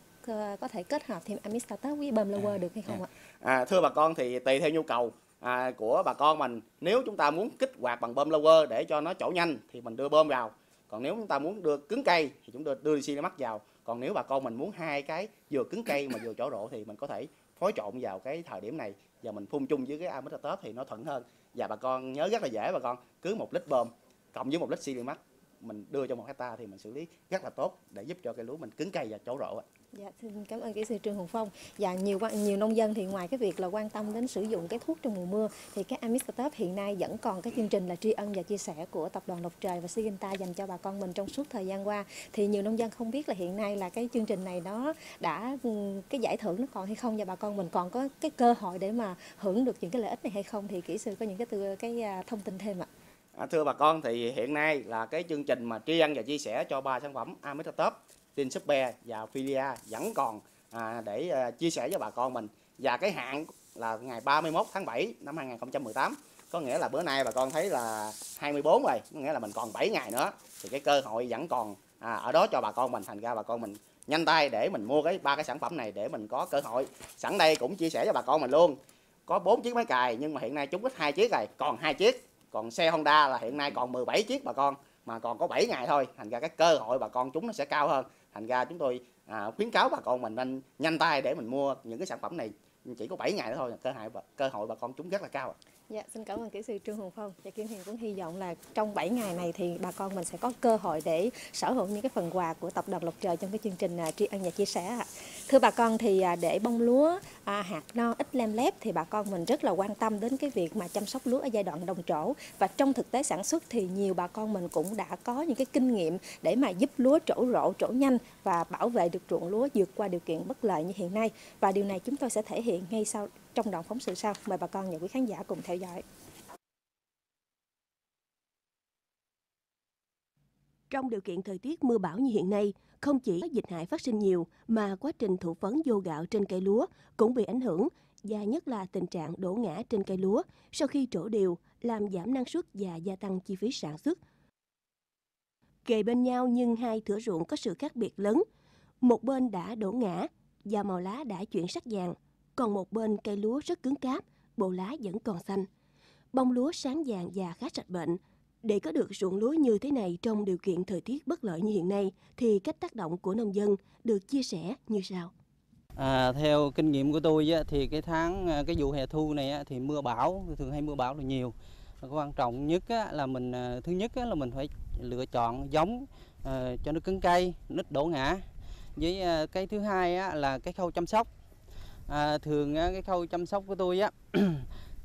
có thể kết hợp thêm Amistatus với bơm lower được hay không ạ? À, thưa bà con thì tùy theo nhu cầu à, của bà con mình. Nếu chúng ta muốn kích hoạt bằng bơm lower để cho nó trổ nhanh thì mình đưa bơm vào. Còn nếu chúng ta muốn đưa cứng cây thì chúng ta đưa Silimax vào còn nếu bà con mình muốn hai cái vừa cứng cây mà vừa chỗ rộ thì mình có thể phối trộn vào cái thời điểm này và mình phun chung với cái Amistatus thì nó thuận hơn. Và bà con nhớ rất là dễ, bà con, cứ một lít bơm cộng với một lít Silimax mình đưa cho một hecta thì mình xử lý rất là tốt để giúp cho cây lúa mình cứng cây và chỗ rộ. Dạ, xin cảm ơn kỹ sư Trương Hùng Phong. Và nhiều nhiều nông dân thì ngoài cái việc là quan tâm đến sử dụng cái thuốc trong mùa mưa thì các Amistatus hiện nay vẫn còn cái chương trình là tri ân và chia sẻ của tập đoàn Lộc Trời và Syngenta dành cho bà con mình trong suốt thời gian qua. Thì nhiều nông dân không biết là hiện nay là cái chương trình này nó đã cái giải thưởng nó còn hay không và bà con mình còn có cái cơ hội để mà hưởng được những cái lợi ích này hay không thì kỹ sư có những cái từ cái à, thông tin thêm ạ. À, thưa bà con thì hiện nay là cái chương trình mà tri ân và chia sẻ cho ba sản phẩm Amitabtop, Tin Super và Philia vẫn còn à, để à, chia sẻ với bà con mình. Và cái hạn là ngày 31 tháng 7 năm 2018 có nghĩa là bữa nay bà con thấy là 24 rồi có nghĩa là mình còn 7 ngày nữa. Thì cái cơ hội vẫn còn à, ở đó cho bà con mình. Thành ra bà con mình nhanh tay để mình mua cái ba cái sản phẩm này để mình có cơ hội. Sẵn đây cũng chia sẻ cho bà con mình luôn. Có bốn chiếc máy cài nhưng mà hiện nay chúng ít hai chiếc rồi còn hai chiếc còn xe Honda là hiện nay còn 17 chiếc bà con mà còn có 7 ngày thôi. Thành ra cái cơ hội bà con chúng nó sẽ cao hơn. Thành ra chúng tôi à, khuyến cáo bà con mình nên nhanh tay để mình mua những cái sản phẩm này. Chỉ có 7 ngày nữa thôi cơ hội cơ hội bà con chúng rất là cao Dạ, xin cảm ơn kỹ sư Trương Hồng Phong. Và Kim Hiền cũng hy vọng là trong 7 ngày này thì bà con mình sẽ có cơ hội để sở hữu những cái phần quà của tập đoàn Lộc Trời trong cái chương trình à, tri ân và chia sẻ. Thưa bà con thì à, để bông lúa à, hạt no ít lem lép thì bà con mình rất là quan tâm đến cái việc mà chăm sóc lúa ở giai đoạn đồng trổ và trong thực tế sản xuất thì nhiều bà con mình cũng đã có những cái kinh nghiệm để mà giúp lúa trổ rộ trổ nhanh và bảo vệ được ruộng lúa vượt qua điều kiện bất lợi như hiện nay và điều này chúng tôi sẽ thể hiện ngay sau trong đoạn phóng sự sau. Mời bà con và quý khán giả cùng theo dõi. Trong điều kiện thời tiết mưa bão như hiện nay, không chỉ dịch hại phát sinh nhiều mà quá trình thụ phấn vô gạo trên cây lúa cũng bị ảnh hưởng và nhất là tình trạng đổ ngã trên cây lúa sau khi trổ đều làm giảm năng suất và gia tăng chi phí sản xuất. Kề bên nhau nhưng hai thửa ruộng có sự khác biệt lớn. Một bên đã đổ ngã và màu lá đã chuyển sắc vàng, còn một bên cây lúa rất cứng cáp, bộ lá vẫn còn xanh. Bông lúa sáng vàng và khá sạch bệnh. Để có được ruộng lúa như thế này trong điều kiện thời tiết bất lợi như hiện nay, thì cách tác động của nông dân được chia sẻ như sau. À, theo kinh nghiệm của tôi thì cái tháng à, cái vụ hè thu này thì mưa bão thường hay mưa bão là nhiều quan trọng nhất là mình à, thứ nhất là mình phải lựa chọn giống à, cho nó cứng cây nít đổ ngã với à, cái thứ hai là cái khâu chăm sóc à, thường cái khâu chăm sóc của tôi á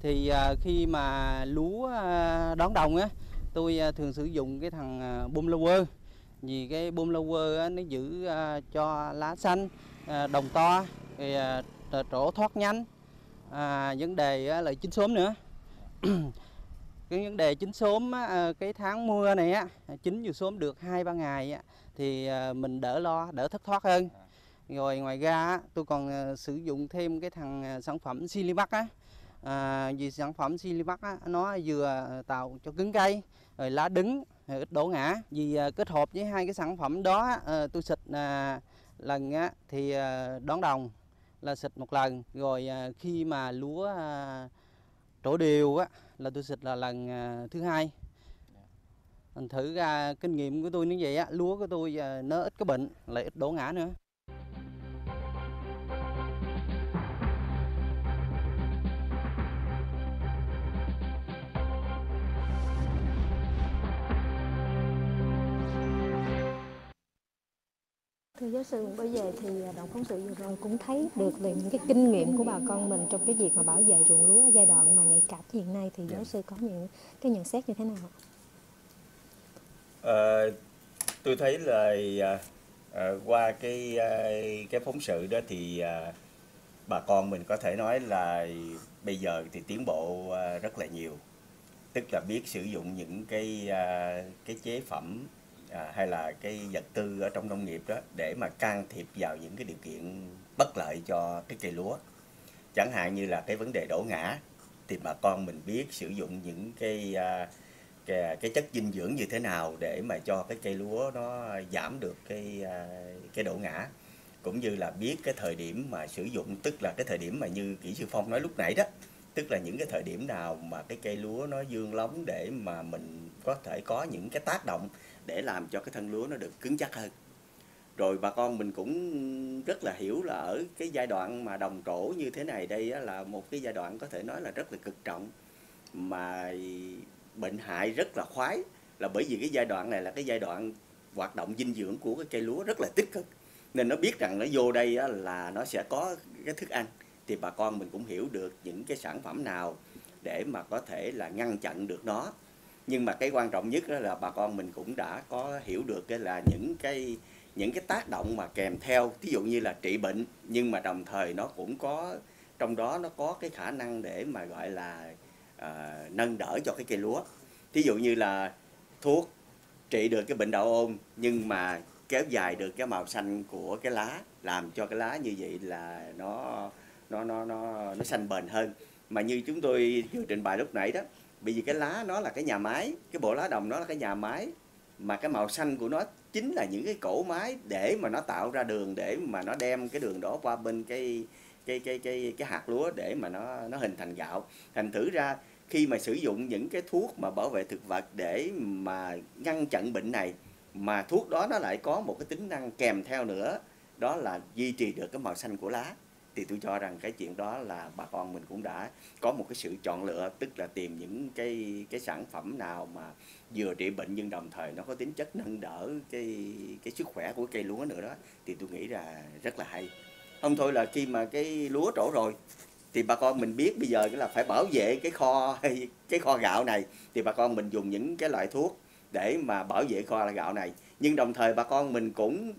thì à, khi mà lúa à, đón đồng á tôi à, thường sử dụng cái thằng bơm lower vì cái bơm lower nó giữ cho lá xanh đồng to thì trổ thoát nhanh. À, vấn đề là chín sớm nữa. Cái vấn đề chín sớm cái tháng mưa này á chín vừa sớm được hai ba ngày á, thì mình đỡ lo đỡ thất thoát hơn rồi ngoài ra tôi còn ờ, sử dụng thêm cái thằng ờ, sản phẩm Silibac á. À, vì sản phẩm Silibac á nó vừa tạo cho cứng cây rồi lá đứng rồi ít đổ ngã. Vì ờ, kết hợp với hai cái sản phẩm đó tôi xịt à, lần á, thì đón đồng là xịt một lần. Rồi khi mà lúa à, trổ đều á là tôi xịt là lần à, thứ hai. Thành thử ra kinh nghiệm của tôi như vậy á lúa của tôi nó ít có bệnh lại ít đổ ngã nữa. Thưa giáo sư, bây giờ thì đoạn phóng sự vừa rồi cũng thấy được là những cái kinh nghiệm của bà con mình trong cái việc mà bảo vệ ruộng lúa ở giai đoạn mà nhạy cảm hiện nay. Thì giáo sư có những cái nhận xét như thế nào? À, tôi thấy là à, qua cái à, cái phóng sự đó thì à, bà con mình có thể nói là bây giờ thì tiến bộ à, rất là nhiều. Tức là biết sử dụng những cái à, cái chế phẩm à, hay là cái vật tư ở trong nông nghiệp đó để mà can thiệp vào những cái điều kiện bất lợi cho cái cây lúa. Chẳng hạn như là cái vấn đề đổ ngã thì bà con mình biết sử dụng những cái à, cái, cái chất dinh dưỡng như thế nào để mà cho cái cây lúa nó giảm được cái à, cái đổ ngã. Cũng như là biết cái thời điểm mà sử dụng tức là cái thời điểm mà như kỹ sư phong nói lúc nãy đó tức là những cái thời điểm nào mà cái cây lúa nó dương lóng để mà mình có thể có những cái tác động để làm cho cái thân lúa nó được cứng chắc hơn. Rồi bà con mình cũng rất là hiểu là ở cái giai đoạn mà đồng trổ như thế này đây là một cái giai đoạn có thể nói là rất là cực trọng, mà bệnh hại rất là khoái. Là bởi vì cái giai đoạn này là cái giai đoạn hoạt động dinh dưỡng của cái cây lúa rất là tích cực. Nên nó biết rằng nó vô đây là nó sẽ có cái thức ăn. Thì bà con mình cũng hiểu được những cái sản phẩm nào để mà có thể là ngăn chặn được nó nhưng mà cái quan trọng nhất đó là bà con mình cũng đã có hiểu được cái là những cái những cái tác động mà kèm theo. Ví dụ như là trị bệnh nhưng mà đồng thời nó cũng có trong đó nó có cái khả năng để mà gọi là uh, nâng đỡ cho cái cây lúa. Ví dụ như là thuốc trị được cái bệnh đậu ôn nhưng mà kéo dài được cái màu xanh của cái lá làm cho cái lá như vậy là nó nó nó nó nó xanh bền hơn. Mà như chúng tôi vừa trình bày lúc nãy đó bởi vì cái lá nó là cái nhà máy, cái bộ lá đồng nó là cái nhà máy, mà cái màu xanh của nó chính là những cái cổ máy để mà nó tạo ra đường, để mà nó đem cái đường đó qua bên cái cái cái cái cái hạt lúa để mà nó nó hình thành gạo. Thành thử ra, khi mà sử dụng những cái thuốc mà bảo vệ thực vật để mà ngăn chặn bệnh này, mà thuốc đó nó lại có một cái tính năng kèm theo nữa, đó là duy trì được cái màu xanh của lá thì tôi cho rằng cái chuyện đó là bà con mình cũng đã có một cái sự chọn lựa, tức là tìm những cái cái sản phẩm nào mà vừa trị bệnh nhưng đồng thời nó có tính chất nâng đỡ cái cái sức khỏe của cây lúa nữa đó. Thì tôi nghĩ là rất là hay. Không thôi là khi mà cái lúa trổ rồi, thì bà con mình biết bây giờ là phải bảo vệ cái kho cái kho gạo này. Thì bà con mình dùng những cái loại thuốc để mà bảo vệ kho gạo này. Nhưng đồng thời bà con mình cũng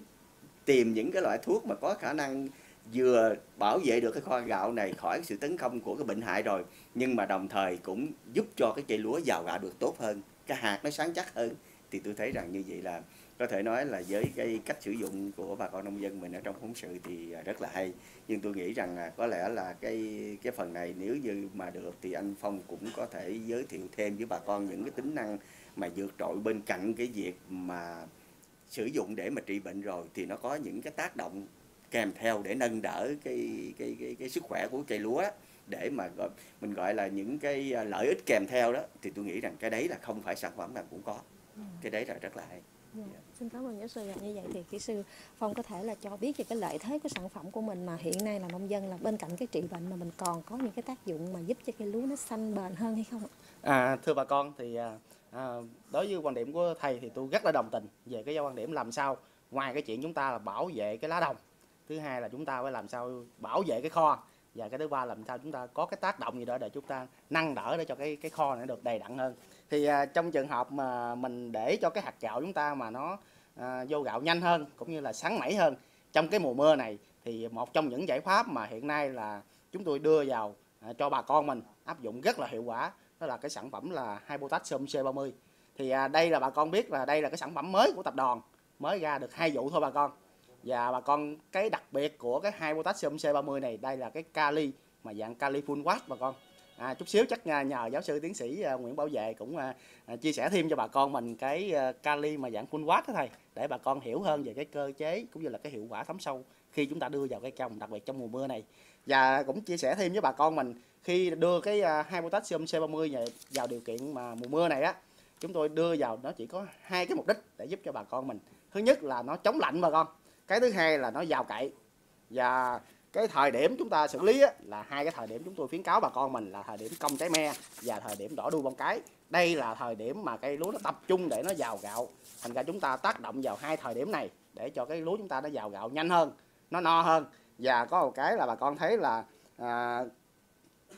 tìm những cái loại thuốc mà có khả năng vừa bảo vệ được cái kho gạo này khỏi sự tấn công của cái bệnh hại rồi, nhưng mà đồng thời cũng giúp cho cái cây lúa giàu gạo được tốt hơn, cái hạt nó sáng chắc hơn. Thì tôi thấy rằng như vậy là có thể nói là với cái cách sử dụng của bà con nông dân mình ở trong phóng sự thì à, rất là hay. Nhưng tôi nghĩ rằng là có lẽ là cái cái phần này nếu như mà được thì anh Phong cũng có thể giới thiệu thêm với bà con những cái tính năng mà vượt trội bên cạnh cái việc mà sử dụng để mà trị bệnh rồi, thì nó có những cái tác động kèm theo để nâng đỡ cái cái cái, cái sức khỏe của cây lúa để mà gọi, mình gọi là những cái lợi ích kèm theo đó thì tôi nghĩ rằng cái đấy là không phải sản phẩm nào cũng có ừ. cái đấy là rất là hay Yeah. Dạ, xin cảm ơn giáo sư. Như vậy thì kỹ sư Phong có thể là cho biết về cái lợi thế của sản phẩm của mình mà hiện nay là nông dân là bên cạnh cái trị bệnh mà mình còn có những cái tác dụng mà giúp cho cây lúa nó xanh bền hơn hay không ạ? À, thưa bà con thì à, à, đối với quan điểm của thầy thì tôi rất là đồng tình về cái quan điểm làm sao ngoài cái chuyện chúng ta là bảo vệ cái lá đồng thứ hai là chúng ta phải làm sao bảo vệ cái kho. Và cái thứ ba làm sao chúng ta có cái tác động gì đó để chúng ta nâng đỡ để cho cái cái kho này được đầy đặn hơn. Thì à, trong trường hợp mà mình để cho cái hạt gạo chúng ta mà nó à, vô gạo nhanh hơn cũng như là sáng mẩy hơn trong cái mùa mưa này thì một trong những giải pháp mà hiện nay là chúng tôi đưa vào à, cho bà con mình áp dụng rất là hiệu quả đó là cái sản phẩm là hai potassium C30 thì à, đây là bà con biết là đây là cái sản phẩm mới của tập đoàn mới ra được hai vụ thôi bà con và bà con cái đặc biệt của cái hai potassium C30 này đây là cái kali mà dạng kali full watt bà con. À, chút xíu chắc à, nhờ giáo sư tiến sĩ à, Nguyễn Bảo Vệ cũng à, à, chia sẻ thêm cho bà con mình cái kali mà dạng full watt đó thầy để bà con hiểu hơn về cái cơ chế cũng như là cái hiệu quả thấm sâu khi chúng ta đưa vào cây trồng đặc biệt trong mùa mưa này. Và cũng chia sẻ thêm với bà con mình khi đưa cái hai potassium C30 này vào điều kiện mà mùa mưa này á chúng tôi đưa vào nó chỉ có hai cái mục đích để giúp cho bà con mình. Thứ nhất là nó chống lạnh bà con cái thứ hai là nó giàu cậy. Và cái thời điểm chúng ta xử lý á, là hai cái thời điểm chúng tôi khuyến cáo bà con mình là thời điểm công trái me và thời điểm đỏ đuôi bông cái. Đây là thời điểm mà cây lúa nó tập trung để nó giàu gạo. Thành ra chúng ta tác động vào hai thời điểm này để cho cái lúa chúng ta nó giàu gạo nhanh hơn nó no hơn. Và có một cái là bà con thấy là à,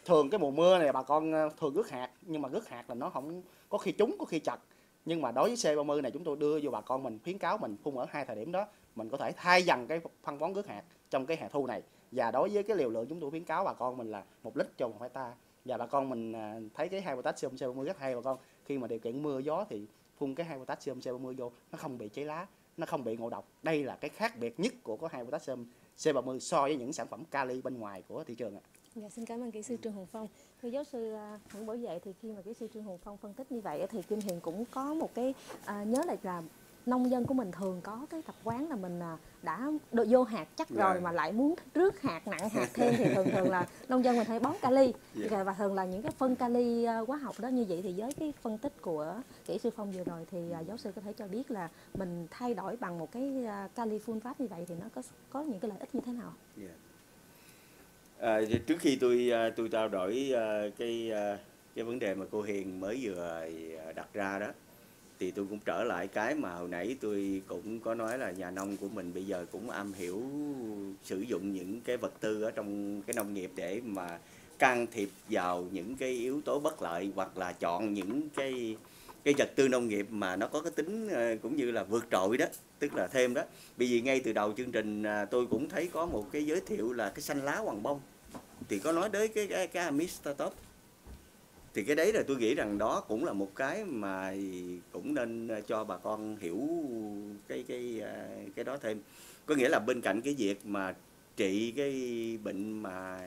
thường cái mùa mưa này bà con à, thường rước hạt nhưng mà rước hạt là nó không có khi trúng có khi chặt nhưng mà đối với C30 này chúng tôi đưa vô bà con mình khuyến cáo mình phun ở hai thời điểm đó mình có thể thay dần cái phân bón rước hạt trong cái hè thu này và đối với cái liều lượng chúng tôi khuyến cáo bà con mình là một lít cho một hecta và bà con mình à, thấy cái hai potassium C30 rất hay bà con khi mà điều kiện mưa gió thì phun cái hai potassium C30 vô nó không bị cháy lá nó không bị ngộ độc đây là cái khác biệt nhất của có hai potassium C30 so với những sản phẩm kali bên ngoài của thị trường ạ. Dạ, xin cảm ơn kỹ sư Trương Hùng Phong. Thưa giáo sư à, Nguyễn Bảo Vệ thì khi mà kỹ sư Trương Hùng Phong phân tích như vậy thì Kim Hiền cũng có một cái à, nhớ lại là nông dân của mình thường có cái tập quán là mình à, đã vô hạt chắc rồi yeah. Dạ. mà lại muốn rước hạt nặng hạt thêm thì thường thường là nông dân mình hay bón kali yeah. Dạ. và thường là những cái phân kali à, hóa học đó như vậy thì với cái phân tích của kỹ sư phong vừa rồi thì à, giáo sư có thể cho biết là mình thay đổi bằng một cái kali full phát như vậy thì nó có có những cái lợi ích như thế nào? Yeah. À, trước khi tôi tôi trao đổi cái cái vấn đề mà cô Hiền mới vừa đặt ra đó thì tôi cũng trở lại cái mà hồi nãy tôi cũng có nói là nhà nông của mình bây giờ cũng am hiểu sử dụng những cái vật tư ở trong cái nông nghiệp để mà can thiệp vào những cái yếu tố bất lợi hoặc là chọn những cái cái vật tư nông nghiệp mà nó có cái tính ờ, cũng như là vượt trội đó tức là thêm đó. Bởi vì ngay từ đầu chương trình à, tôi cũng thấy có một cái giới thiệu là cái xanh lá hoàng bông. Thì có nói tới cái cái, cái amistatop thì cái đấy là tôi nghĩ rằng đó cũng là một cái mà cũng nên cho bà con hiểu cái cái à, cái đó thêm. Có nghĩa là bên cạnh cái việc mà trị cái bệnh mà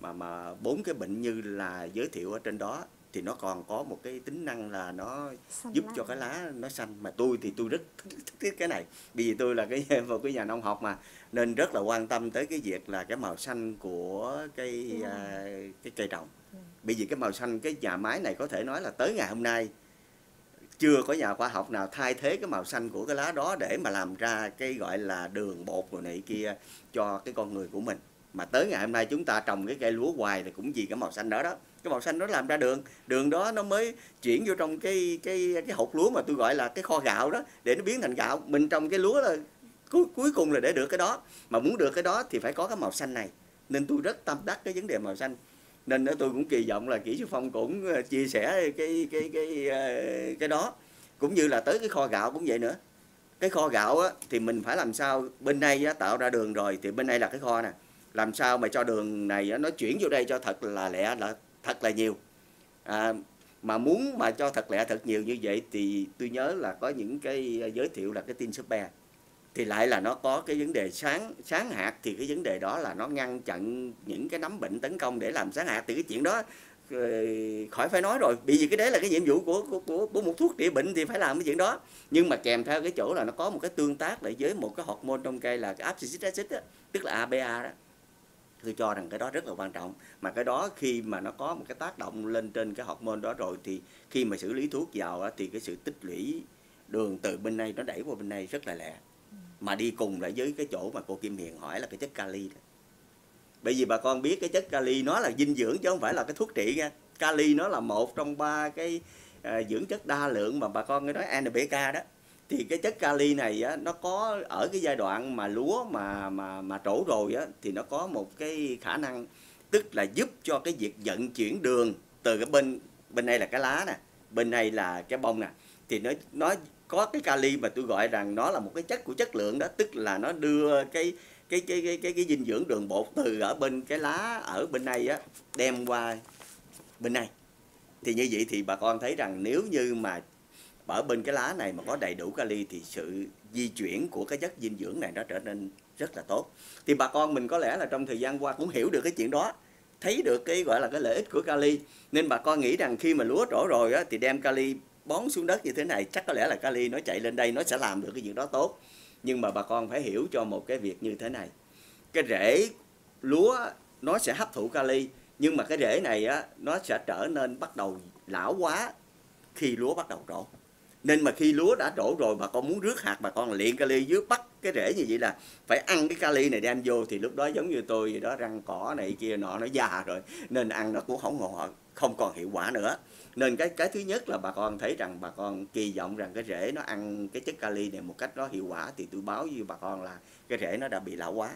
mà mà bốn cái bệnh như là giới thiệu ở trên đó thì nó còn có một cái tính năng là nó Xanh giúp lá. cho cái lá nó xanh. Mà tôi thì tôi rất thích cái này. Vì tôi là cái một cái nhà nông học mà nên rất là quan tâm tới cái việc là cái màu xanh của cái à, cái cây trồng. Bởi vì cái màu xanh cái nhà máy này có thể nói là tới ngày hôm nay chưa có nhà khoa học nào thay thế cái màu xanh của cái lá đó để mà làm ra cái gọi là đường bột rồi này kia cho cái con người của mình. Mà tới ngày hôm nay chúng ta trồng cái cây lúa hoài thì cũng vì cái màu xanh đó đó. Cái màu xanh đó làm ra đường đường đó nó mới chuyển vô trong cái cái cái hột lúa mà tôi gọi là cái kho gạo đó để nó biến thành gạo. Mình trồng cái lúa là cuối cuối cùng là để được cái đó. Mà muốn được cái đó thì phải có cái màu xanh này. Nên tôi rất tâm đắc cái vấn đề màu xanh. Nên tôi cũng kỳ vọng là kỹ sư phong cũng ờ, chia sẻ cái cái cái ờ, cái đó. Cũng như là tới cái kho gạo cũng vậy nữa. Cái kho gạo á, thì mình phải làm sao? Bên đây á, tạo ra đường rồi thì bên đây là cái kho nè. Làm sao mà cho đường này á, nó chuyển vô đây cho thật là lẹ là thật là nhiều. À, mà muốn mà cho thật lẹ thật nhiều như vậy thì tôi nhớ là có những cái ờ, giới thiệu là cái tin super thì lại là nó có cái vấn đề sáng sáng hạt thì cái vấn đề đó là nó ngăn chặn những cái nấm bệnh tấn công để làm sáng hạt. Thì cái chuyện đó ờ, khỏi phải nói rồi bởi vì cái đấy là cái nhiệm vụ của của của, của một thuốc trị bệnh thì phải làm cái chuyện đó. Nhưng mà kèm theo cái chỗ là nó có một cái tương tác lại với một cái hormone trong cây là cái abscisic acid á, tức là ABA đó. Tôi cho rằng cái đó rất là quan trọng. Mà cái đó khi mà nó có một cái tác động lên trên cái hormone đó rồi thì khi mà xử lý thuốc vào thì cái sự tích lũy đường từ bên này nó đẩy qua bên này rất là lẹ mà đi cùng lại với cái chỗ mà cô Kim Hiền hỏi là cái chất kali đó. Bởi vì bà con biết cái chất kali nó là dinh dưỡng chứ không phải là cái thuốc trị nha. Kali nó là một trong ba cái uh, dưỡng chất đa lượng mà bà con nói NPK đó. Thì cái chất kali này á, nó có ở cái giai đoạn mà lúa mà mà mà trổ rồi á thì nó có một cái khả năng tức là giúp cho cái việc vận chuyển đường từ cái bên bên đây là cái lá nè, bên này là cái bông nè thì nó nó có cái kali mà tôi gọi rằng nó là một cái chất của chất lượng đó tức là nó đưa cái cái cái cái cái, cái dinh dưỡng đường bột từ ở bên cái lá ở bên này á đem qua bên này. Thì như vậy thì bà con thấy rằng nếu như mà ở bên cái lá này mà có đầy đủ kali thì sự di chuyển của cái chất dinh dưỡng này nó trở nên rất là tốt. Thì bà con mình có lẽ là trong thời gian qua cũng hiểu được cái chuyện đó thấy được cái gọi là cái lợi ích của kali. Nên bà con nghĩ rằng khi mà lúa trổ rồi á thì đem kali bón xuống đất như thế này, chắc có lẽ là kali nó chạy lên đây, nó sẽ làm được cái việc đó tốt. Nhưng mà bà con phải hiểu cho một cái việc như thế này. Cái rễ lúa nó sẽ hấp thụ kali nhưng mà cái rễ này á, nó sẽ trở nên bắt đầu lão quá khi lúa bắt đầu trổ nên mà khi lúa đã trổ rồi, bà con muốn rước hạt, bà con liền kali dưới bắt cái rễ như vậy là phải ăn cái kali này đem vô. Thì lúc đó giống như tôi vậy đó, răng cỏ này kia nọ nó già rồi, nên ăn nó cũng không ngọt không còn hiệu quả nữa nên cái cái thứ nhất là bà con thấy rằng bà con kỳ vọng rằng cái rễ nó ăn cái chất kali này một cách nó hiệu quả thì tôi báo với bà con là cái rễ nó đã bị lão hóa.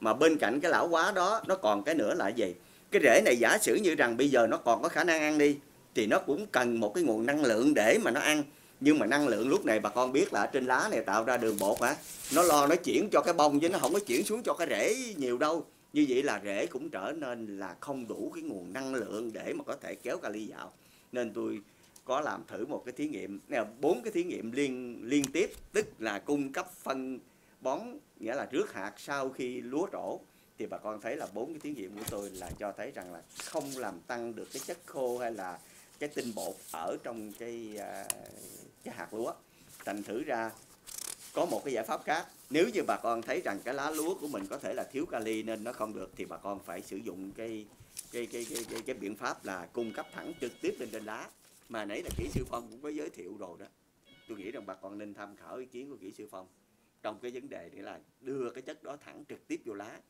Mà bên cạnh cái lão hóa đó, nó còn cái nữa là gì? Cái rễ này giả sử như rằng bây giờ nó còn có khả năng ăn đi, thì nó cũng cần một cái nguồn năng lượng để mà nó ăn. Nhưng mà năng lượng lúc này bà con biết là trên lá này tạo ra đường bột hả? Nó lo, nó chuyển cho cái bông chứ nó không có chuyển xuống cho cái rễ nhiều đâu. Như vậy là rễ cũng trở nên là không đủ cái nguồn năng lượng để mà có thể kéo kali vào nên tôi có làm thử một cái thí nghiệm. Bốn cái thí nghiệm liên liên tiếp, tức là cung cấp phân bón, nghĩa là rước hạt sau khi lúa trổ. Thì bà con thấy là bốn cái thí nghiệm của tôi là cho thấy rằng là không làm tăng được cái chất khô hay là cái tinh bột ở trong cái à, cái hạt lúa. Thành thử ra có một cái giải pháp khác. Nếu như bà con thấy rằng cái lá lúa của mình có thể là thiếu kali nên nó không được thì bà con phải sử dụng cái cái cái cái cái, cái biện pháp là cung cấp thẳng trực tiếp lên trên lá. Mà nãy là kỹ sư phong cũng có giới thiệu rồi đó. Tôi nghĩ rằng bà con nên tham khảo ý kiến của kỹ sư phong trong cái vấn đề để là đưa cái chất đó thẳng trực tiếp vô lá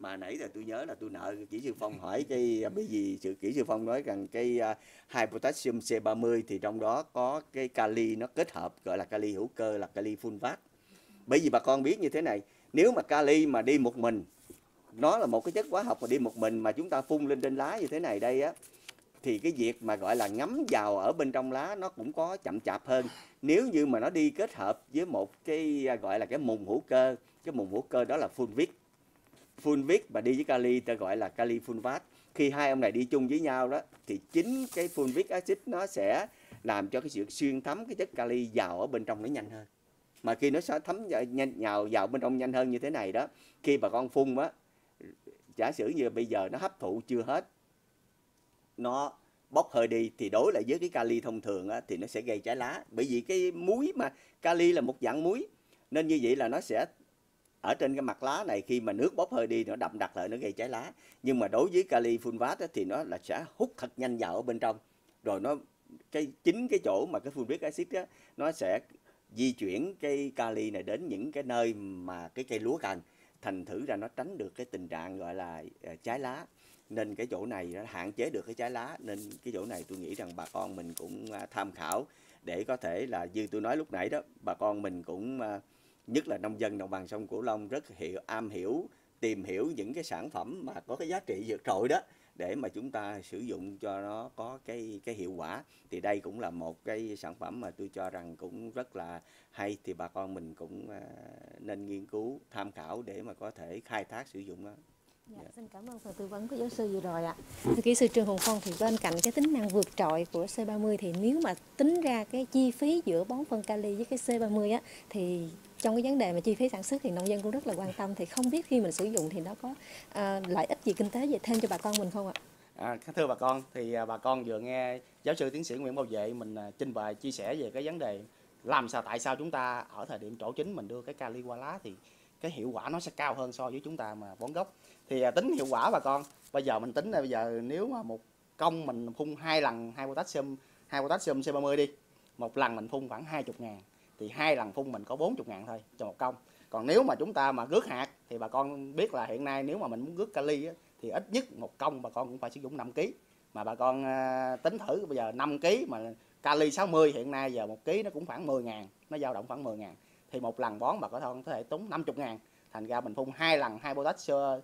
mà nãy giờ tôi nhớ là tôi nợ kỹ sư phong hỏi cái à, bởi vì sự kỹ sư phong nói rằng cái uh, hai potassium C30 thì trong đó có cái kali nó kết hợp gọi là kali hữu cơ là kali fulvat bởi vì bà con biết như thế này nếu mà kali mà đi một mình nó là một cái chất hóa học mà đi một mình mà chúng ta phun lên trên lá như thế này đây á thì cái việc mà gọi là ngấm vào ở bên trong lá nó cũng có chậm chạp hơn. Nếu như mà nó đi kết hợp với một cái à, gọi là cái mùng hữu cơ cái mùng hữu cơ đó là fulvic fulvic và đi với kali ta gọi là kali fulvat khi hai ông này đi chung với nhau đó thì chính cái fulvic acid nó sẽ làm cho cái sự xuyên thấm cái chất kali vào ở bên trong nó nhanh hơn. Mà khi nó sẽ thấm vào, nhanh nhào vào bên trong nhanh hơn như thế này đó khi bà con phun á giả sử như bây giờ nó hấp thụ chưa hết nó bốc hơi đi thì đối lại với cái kali thông thường á, thì nó sẽ gây cháy lá. Bởi vì cái muối mà kali là một dạng muối nên như vậy là nó sẽ ở trên cái mặt lá này khi mà nước bốc hơi đi nó đậm đặc lại, nó gây cháy lá. Nhưng mà đối với kali fulvat thì nó là sẽ hút thật nhanh vào ở bên trong. Rồi nó, cái chính cái chỗ mà cái fulvic acid á, nó sẽ di chuyển cái kali này đến những cái nơi mà cái cây lúa cần, thành thử ra nó tránh được cái tình trạng gọi là ờ, cháy lá. Nên cái chỗ này nó hạn chế được cái trái lá. Nên cái chỗ này tôi nghĩ rằng bà con mình cũng ờ, tham khảo để có thể là như tôi nói lúc nãy đó, bà con mình cũng ờ, nhất là nông dân đồng bằng sông Cửu Long rất hiểu am hiểu tìm hiểu những cái sản phẩm mà có cái giá trị vượt trội đó để mà chúng ta sử dụng cho nó có cái cái hiệu quả thì đây cũng là một cái sản phẩm mà tôi cho rằng cũng rất là hay thì bà con mình cũng à, nên nghiên cứu tham khảo để mà có thể khai thác sử dụng nó. Dạ, xin cảm ơn phần tư vấn của giáo sư vừa rồi ạ. Thưa kỹ sư Trương Hùng Phong thì bên cạnh cái tính năng vượt trội của C30 thì nếu mà tính ra cái chi phí giữa bón phân kali với cái C30 á thì trong cái vấn đề mà chi phí sản xuất thì nông dân cũng rất là quan tâm thì không biết khi mình sử dụng thì nó có à, lợi ích gì kinh tế gì thêm cho bà con mình không ạ? À, thưa bà con thì à, bà con vừa nghe giáo sư tiến sĩ Nguyễn Bảo Vệ mình à, trình bày chia sẻ về cái vấn đề làm sao tại sao chúng ta ở thời điểm chỗ chính mình đưa cái kali qua lá thì cái hiệu quả nó sẽ cao hơn so với chúng ta mà bón gốc thì à, tính hiệu quả bà con bây giờ mình tính là bây giờ nếu mà một công mình phun hai lần hai potassium hai potassium C30 đi một lần mình phun khoảng 20 ngàn thì hai lần phun mình có 40 ngàn thôi cho một công. Còn nếu mà chúng ta mà rước hạt thì bà con biết là hiện nay nếu mà mình muốn rước kali á, thì ít nhất một công bà con cũng phải sử dụng 5 kg mà bà con à, tính thử bây giờ 5 kg mà kali 60 hiện nay giờ một kg nó cũng khoảng 10 ngàn nó dao động khoảng 10 ngàn. Thì một lần bón bà con có thể tốn 50 ngàn. Thành ra mình phun hai lần hai potassium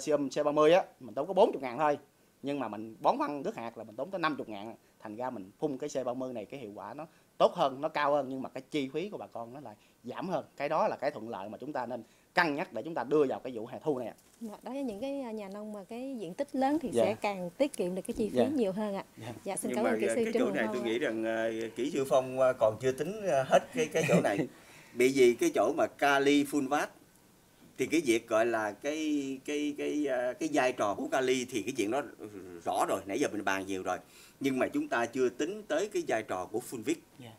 Xium C30 á mình tốn có 40 ngàn thôi. Nhưng mà mình bón phân nước hạt là mình tốn tới 50 ngàn. Thành ra mình phun cái C30 này cái hiệu quả nó tốt hơn nó cao hơn nhưng mà cái chi phí của bà con nó lại giảm hơn cái đó là cái thuận lợi mà chúng ta nên cân nhắc để chúng ta đưa vào cái vụ hè thu này ạ. Dạ, đó với những cái à, nhà nông mà cái diện tích lớn thì Dạ. sẽ càng tiết kiệm được cái chi phí Dạ. nhiều hơn ạ. Dạ. Dạ xin nhưng cảm ơn kỹ sư cái chỗ này tôi ạ. nghĩ rằng uh, kỹ sư phong uh, còn chưa tính hết cái cái chỗ này bị vì cái chỗ mà kali fulvat thì cái việc gọi là cái cái cái uh, cái vai trò của kali thì cái chuyện đó rõ rồi nãy giờ mình bàn nhiều rồi nhưng mà chúng ta chưa tính tới cái vai trò của fulvic Dạ.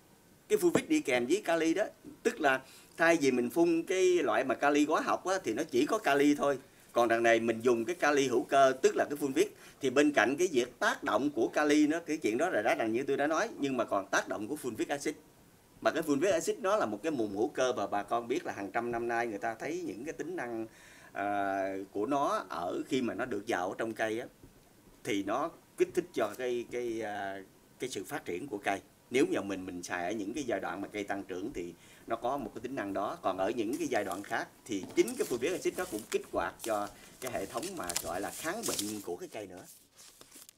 cái fulvic đi kèm với kali đó tức là thay vì mình phun cái loại mà kali hóa học á, thì nó chỉ có kali thôi. Còn đằng này mình dùng cái kali hữu cơ tức là cái fulvic thì bên cạnh cái việc tác động của kali nó cái chuyện đó là đã đằng như tôi đã nói nhưng mà còn tác động của fulvic acid mà cái fulvic acid nó là một cái mùn hữu cơ và bà con biết là hàng trăm năm nay người ta thấy những cái tính năng à, của nó ở khi mà nó được vào ở trong cây á thì nó kích thích cho cái cái à, cái sự phát triển của cây. Nếu như mình mình xài ở những cái giai đoạn mà cây tăng trưởng thì nó có một cái tính năng đó. Còn ở những cái giai đoạn khác thì chính cái fulvic acid nó cũng kích hoạt cho cái hệ thống mà gọi là kháng bệnh của cái cây nữa.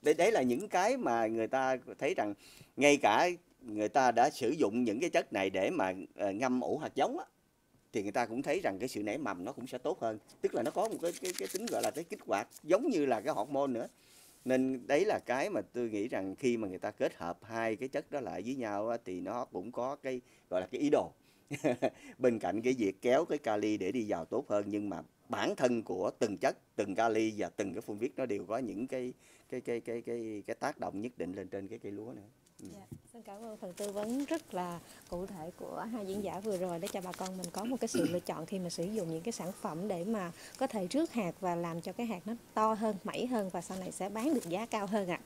Đấy đấy là những cái mà người ta thấy rằng ngay cả người ta đã sử dụng những cái chất này để mà ờ, ngâm ủ hạt giống á thì người ta cũng thấy rằng cái sự nảy mầm nó cũng sẽ tốt hơn. Tức là nó có một cái cái, cái tính gọi là cái kích hoạt giống như là cái hormone nữa nên đấy là cái mà tôi nghĩ rằng khi mà người ta kết hợp hai cái chất đó lại với nhau thì nó cũng có cái, gọi là cái ý đồ. Bên cạnh cái việc kéo cái kali để đi vào tốt hơn, nhưng mà bản thân của từng chất, từng kali và từng cái phun viết nó đều có những cái cái cái cái cái cái tác động nhất định lên trên cái cây lúa nữa. Ừ. Dạ, xin cảm ơn phần tư vấn rất là cụ thể của hai diễn giả vừa rồi để cho bà con mình có một cái sự lựa chọn khi mà sử dụng những cái sản phẩm để mà có thể rước hạt và làm cho cái hạt nó to hơn, mẩy hơn và sau này sẽ bán được giá cao hơn ạ.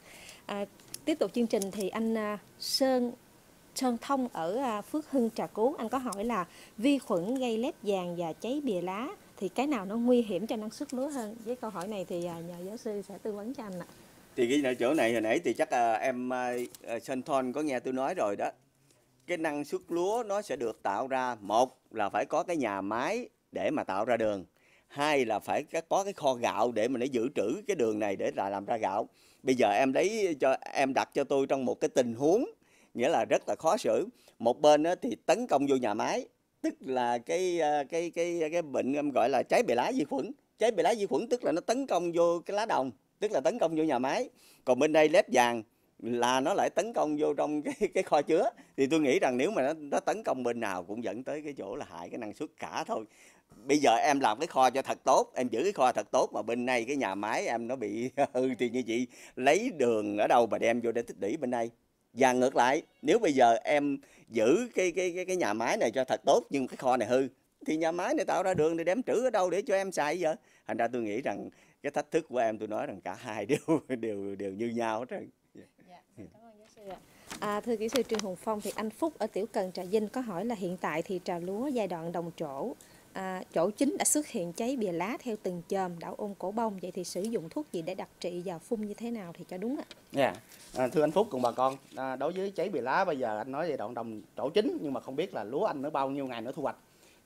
À, tiếp tục chương trình thì anh à, Sơn Sơn Thông ở à, Phước Hưng Trà Cú anh có hỏi là vi khuẩn gây lép vàng và cháy bìa lá thì cái nào nó nguy hiểm cho năng suất lúa hơn? Với câu hỏi này thì à, nhờ giáo sư sẽ tư vấn cho anh ạ thì cái chỗ này hồi nãy thì chắc là em à, à, sơn Thon có nghe tôi nói rồi đó. Cái năng suất lúa nó sẽ được tạo ra, một là phải có cái nhà máy để mà tạo ra đường, hai là phải có cái kho gạo để mà nó dự trữ cái đường này để là làm ra gạo. Bây giờ em lấy cho, em đặt cho tôi trong một cái tình huống, nghĩa là rất là khó xử. Một bên thì tấn công vô nhà máy, tức là cái à, cái cái cái bệnh, em gọi là cháy bề lá vi khuẩn. Cháy bề lá vi khuẩn tức là nó tấn công vô cái lá đồng tức là tấn công vô nhà máy. Còn bên đây lép vàng là nó lại tấn công vô trong cái cái kho chứa. Thì tôi nghĩ rằng nếu mà nó, nó tấn công bên nào cũng dẫn tới cái chỗ là hại cái năng suất cả thôi. Bây giờ em làm cái kho cho thật tốt em giữ cái kho thật tốt mà bên này cái nhà máy em nó bị hư thì như chị lấy đường ở đâu mà đem vô để tích lũy bên đây. Và ngược lại nếu bây giờ em giữ cái cái cái cái nhà máy này cho thật tốt nhưng cái kho này hư thì nhà máy này tạo ra đường để đem trữ ở đâu để cho em xài giờ thành ra tôi nghĩ rằng cái thách thức của em tôi nói rằng cả hai đều đều đều như nhau hết trơn À, thưa kỹ sư Trương Hùng Phong thì anh Phúc ở Tiểu Cần Trà Vinh có hỏi là hiện tại thì trà lúa giai đoạn đồng trổ à, chỗ chính đã xuất hiện cháy bìa lá theo từng chòm đảo ôn cổ bông vậy thì sử dụng thuốc gì để đặc trị và phun như thế nào thì cho đúng ạ? Dạ, yeah. à, thưa anh Phúc cùng bà con, à, đối với cháy bìa lá bây giờ anh nói giai đoạn đồng trổ chính nhưng mà không biết là lúa anh nữa bao nhiêu ngày nữa thu hoạch.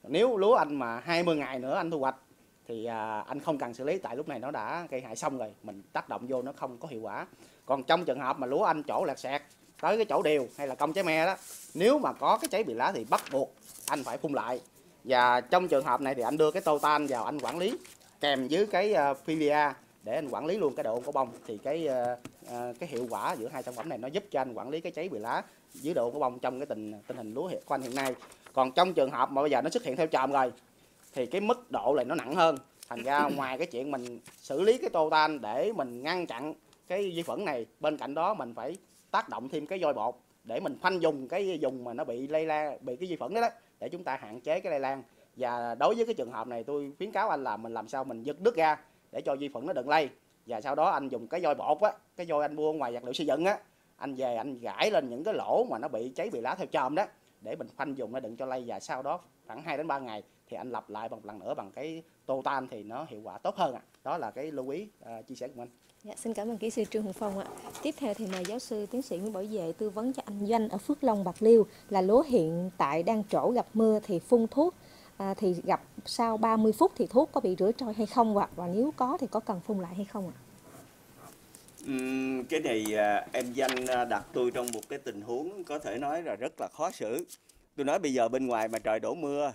Nếu lúa anh mà 20 ngày nữa anh thu hoạch thì à, anh không cần xử lý tại lúc này nó đã gây hại xong rồi, mình tác động vô nó không có hiệu quả. Còn trong trường hợp mà lúa anh chỗ lạc sẹt tới cái chỗ đều hay là công trái me đó, nếu mà có cái cháy bìa lá thì bắt buộc anh phải phun lại. Và trong trường hợp này thì anh đưa cái tô tan vào anh quản lý kèm với cái à, PVA để anh quản lý luôn cái độ ôn của bông. Thì cái à, à, cái hiệu quả giữa hai sản phẩm này nó giúp cho anh quản lý cái cháy bìa lá dưới độ của bông trong cái tình tình hình lúa của anh hiện nay. Còn trong trường hợp mà bây giờ nó xuất hiện theo chòm rồi thì cái mức độ này nó nặng hơn. Thành ra ngoài cái chuyện mình xử lý cái tô tan để mình ngăn chặn cái vi khuẩn này bên cạnh đó mình phải tác động thêm cái vôi bột để mình khoanh dùng cái dùng mà nó bị lây lan bị cái vi khuẩn đó, đó để chúng ta hạn chế cái lây lan. Và đối với cái trường hợp này tôi khuyến cáo anh là mình làm sao mình giật đứt ra để cho vi khuẩn nó đừng lây. Và sau đó anh dùng cái vôi bột á cái vôi anh mua ngoài vật liệu xây dựng á anh về anh gãi lên những cái lỗ mà nó bị cháy bị lá theo chòm đó để mình khoanh dùng nó đừng cho lây. Và sau đó khoảng 2 đến 3 ngày thì anh lặp lại bằng một lần nữa bằng cái tô tan thì nó hiệu quả tốt hơn ạ. À. Đó là cái lưu ý uh, chia sẻ của anh. Dạ, xin cảm ơn kỹ sư Trương Hùng Phong ạ. Tiếp theo thì mời giáo sư tiến sĩ Nguyễn Bảo Vệ tư vấn cho anh Doanh ở Phước Long Bạc Liêu là lúa hiện tại đang trổ gặp mưa thì phun thuốc à, thì gặp sau 30 phút thì thuốc có bị rửa trôi hay không ạ? Và nếu có thì có cần phun lại hay không ạ? Uhm, cái này à, em Danh à, đặt tôi trong một cái tình huống có thể nói là rất là khó xử. Tôi nói bây giờ bên ngoài mà trời đổ mưa,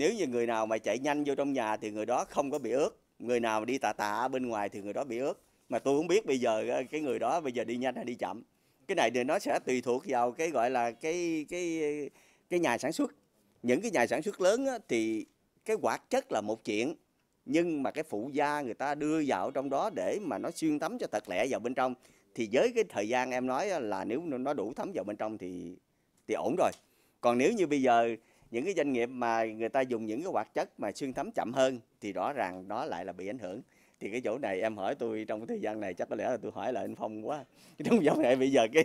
nếu như người nào mà chạy nhanh vô trong nhà thì người đó không có bị ướt, người nào mà đi tạ tạ bên ngoài thì người đó bị ướt. Mà tôi không biết bây giờ ờ, cái người đó bây giờ đi nhanh hay đi chậm. Cái này thì nó sẽ tùy thuộc vào cái gọi là cái cái cái nhà sản xuất. Những cái nhà sản xuất lớn á, thì cái hoạt chất là một chuyện. Nhưng mà cái phụ gia người ta đưa vào trong đó để mà nó xuyên thấm cho thật lẹ vào bên trong. Thì với cái thời gian em nói là nếu nó đủ thấm vào bên trong thì thì ổn rồi. Còn nếu như bây giờ những cái doanh nghiệp mà người ta dùng những cái hoạt chất mà xuyên thấm chậm hơn thì rõ ràng đó lại là bị ảnh hưởng. Thì cái chỗ này em hỏi tôi trong cái thời gian này chắc có lẽ là tôi hỏi là anh phong quá. Trong vòng này bây giờ cái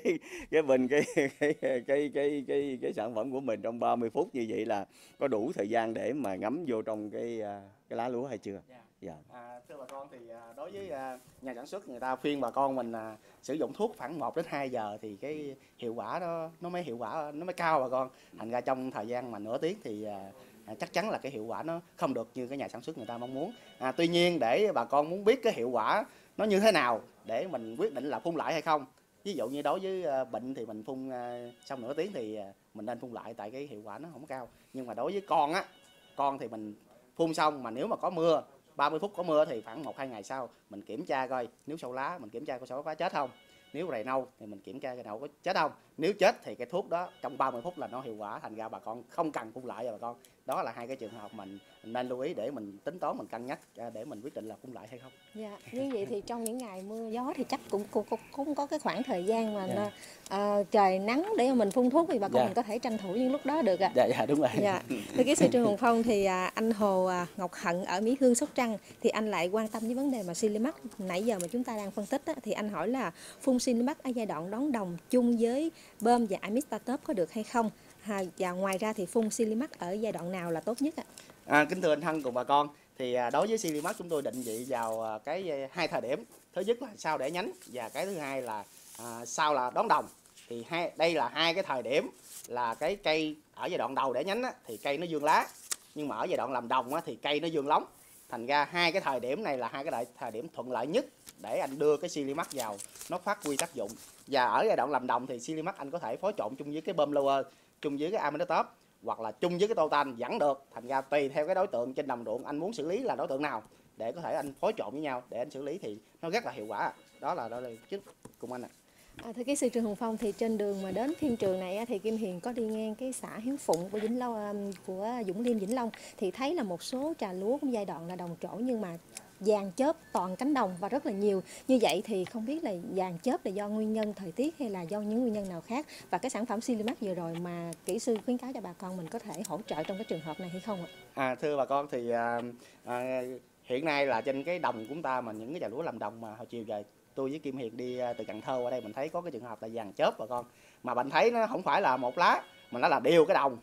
cái bình cái cái cái cái cái cái, cái sản phẩm của mình trong 30 phút như vậy là có đủ thời gian để mà ngấm vô trong cái à, cái lá lúa hay chưa? Yeah dạ. À, thưa bà con thì à, đối với à, nhà sản xuất người ta khuyên bà con mình à, sử dụng thuốc khoảng 1 đến 2 giờ thì cái hiệu quả nó nó mới hiệu quả nó mới cao bà con. Thành ra trong thời gian mà nửa tiếng thì à, à, chắc chắn là cái hiệu quả nó không được như cái nhà sản xuất người ta mong muốn. À, tuy nhiên để bà con muốn biết cái hiệu quả nó như thế nào để mình quyết định là phun lại hay không. Ví dụ như đối với bệnh thì mình phun xong sau nửa tiếng thì mình nên phun lại tại cái hiệu quả nó không cao. Nhưng mà đối với con á con thì mình phun xong mà nếu mà có mưa 30 phút có mưa thì khoảng một, hai ngày sau mình kiểm tra coi, nếu sâu lá mình kiểm tra có sâu lá chết không, nếu rầy nâu thì mình kiểm tra cái nâu có chết không nếu chết thì cái thuốc đó trong 30 phút là nó hiệu quả thành ra bà con không cần phun lại cho bà con. Đó là hai cái trường hợp mình, nên lưu ý để mình tính toán mình cân nhắc à, để mình quyết định là phun lại hay không. Dạ như vậy thì trong những ngày mưa gió thì chắc cũng cũng, cũng có cái khoảng thời gian mà dạ. nó, uh, trời nắng để mình phun thuốc thì bà con dạ. mình có thể tranh thủ những lúc đó được ạ. Dạ dạ đúng rồi. Dạ. Thưa kỹ sư trương hùng phong thì uh, anh hồ uh, ngọc hận ở mỹ hương sóc trăng thì anh lại quan tâm với vấn đề mà silimax nãy giờ mà chúng ta đang phân tích á, thì anh hỏi là phun silimax ở giai đoạn đón đồng chung với bơm và amistatop có được hay không À, và ngoài ra thì phun Silimax ở giai đoạn nào là tốt nhất ạ? À, kính thưa anh Hân cùng bà con, thì à, đối với Silimax chúng tôi định vị vào à, cái à, hai thời điểm. Thứ nhất là sau để nhánh và cái thứ hai là à, sau là đón đồng. Thì hai đây là hai cái thời điểm là cái cây ở giai đoạn đầu để nhánh á, thì cây nó dương lá, nhưng mà ở giai đoạn làm đồng á, thì cây nó dương lóng. Thành ra hai cái thời điểm này là hai cái đại thời điểm thuận lợi nhất để anh đưa cái Silimax vào nó phát huy tác dụng. Và ở giai đoạn làm đồng thì Silimax anh có thể phối trộn chung với cái bơm lower chung với cái Aminotop hoặc là chung với cái Totan vẫn được. Thành ra tùy theo cái đối tượng trên đồng ruộng anh muốn xử lý là đối tượng nào để có thể anh phối trộn với nhau để anh xử lý thì nó rất là hiệu quả. Đó là đó là chức cùng anh ạ. À, À, thưa kỹ sư trường Hùng Phong thì trên đường mà đến phim trường này thì Kim Hiền có đi ngang cái xã Hiếu Phụng của Vĩnh Long à, của Dũng Liêm Vĩnh Long. Thì thấy là một số trà lúa cũng giai đoạn là đồng trổ nhưng mà vàng chớp toàn cánh đồng và rất là nhiều. Như vậy thì không biết là vàng chớp là do nguyên nhân thời tiết hay là do những nguyên nhân nào khác? Và cái sản phẩm Silimax vừa rồi mà kỹ sư khuyến cáo cho bà con mình có thể hỗ trợ trong cái trường hợp này hay không ạ? À, thưa bà con thì à, à, hiện nay là trên cái đồng của chúng ta mà những cái trà lúa làm đồng mà hồi chiều về tôi với Kim Hiền đi à, từ Cần Thơ qua đây mình thấy có cái trường hợp là vàng chớp bà con. Mà mình thấy nó không phải là một lá mà nó là đều cái đồng.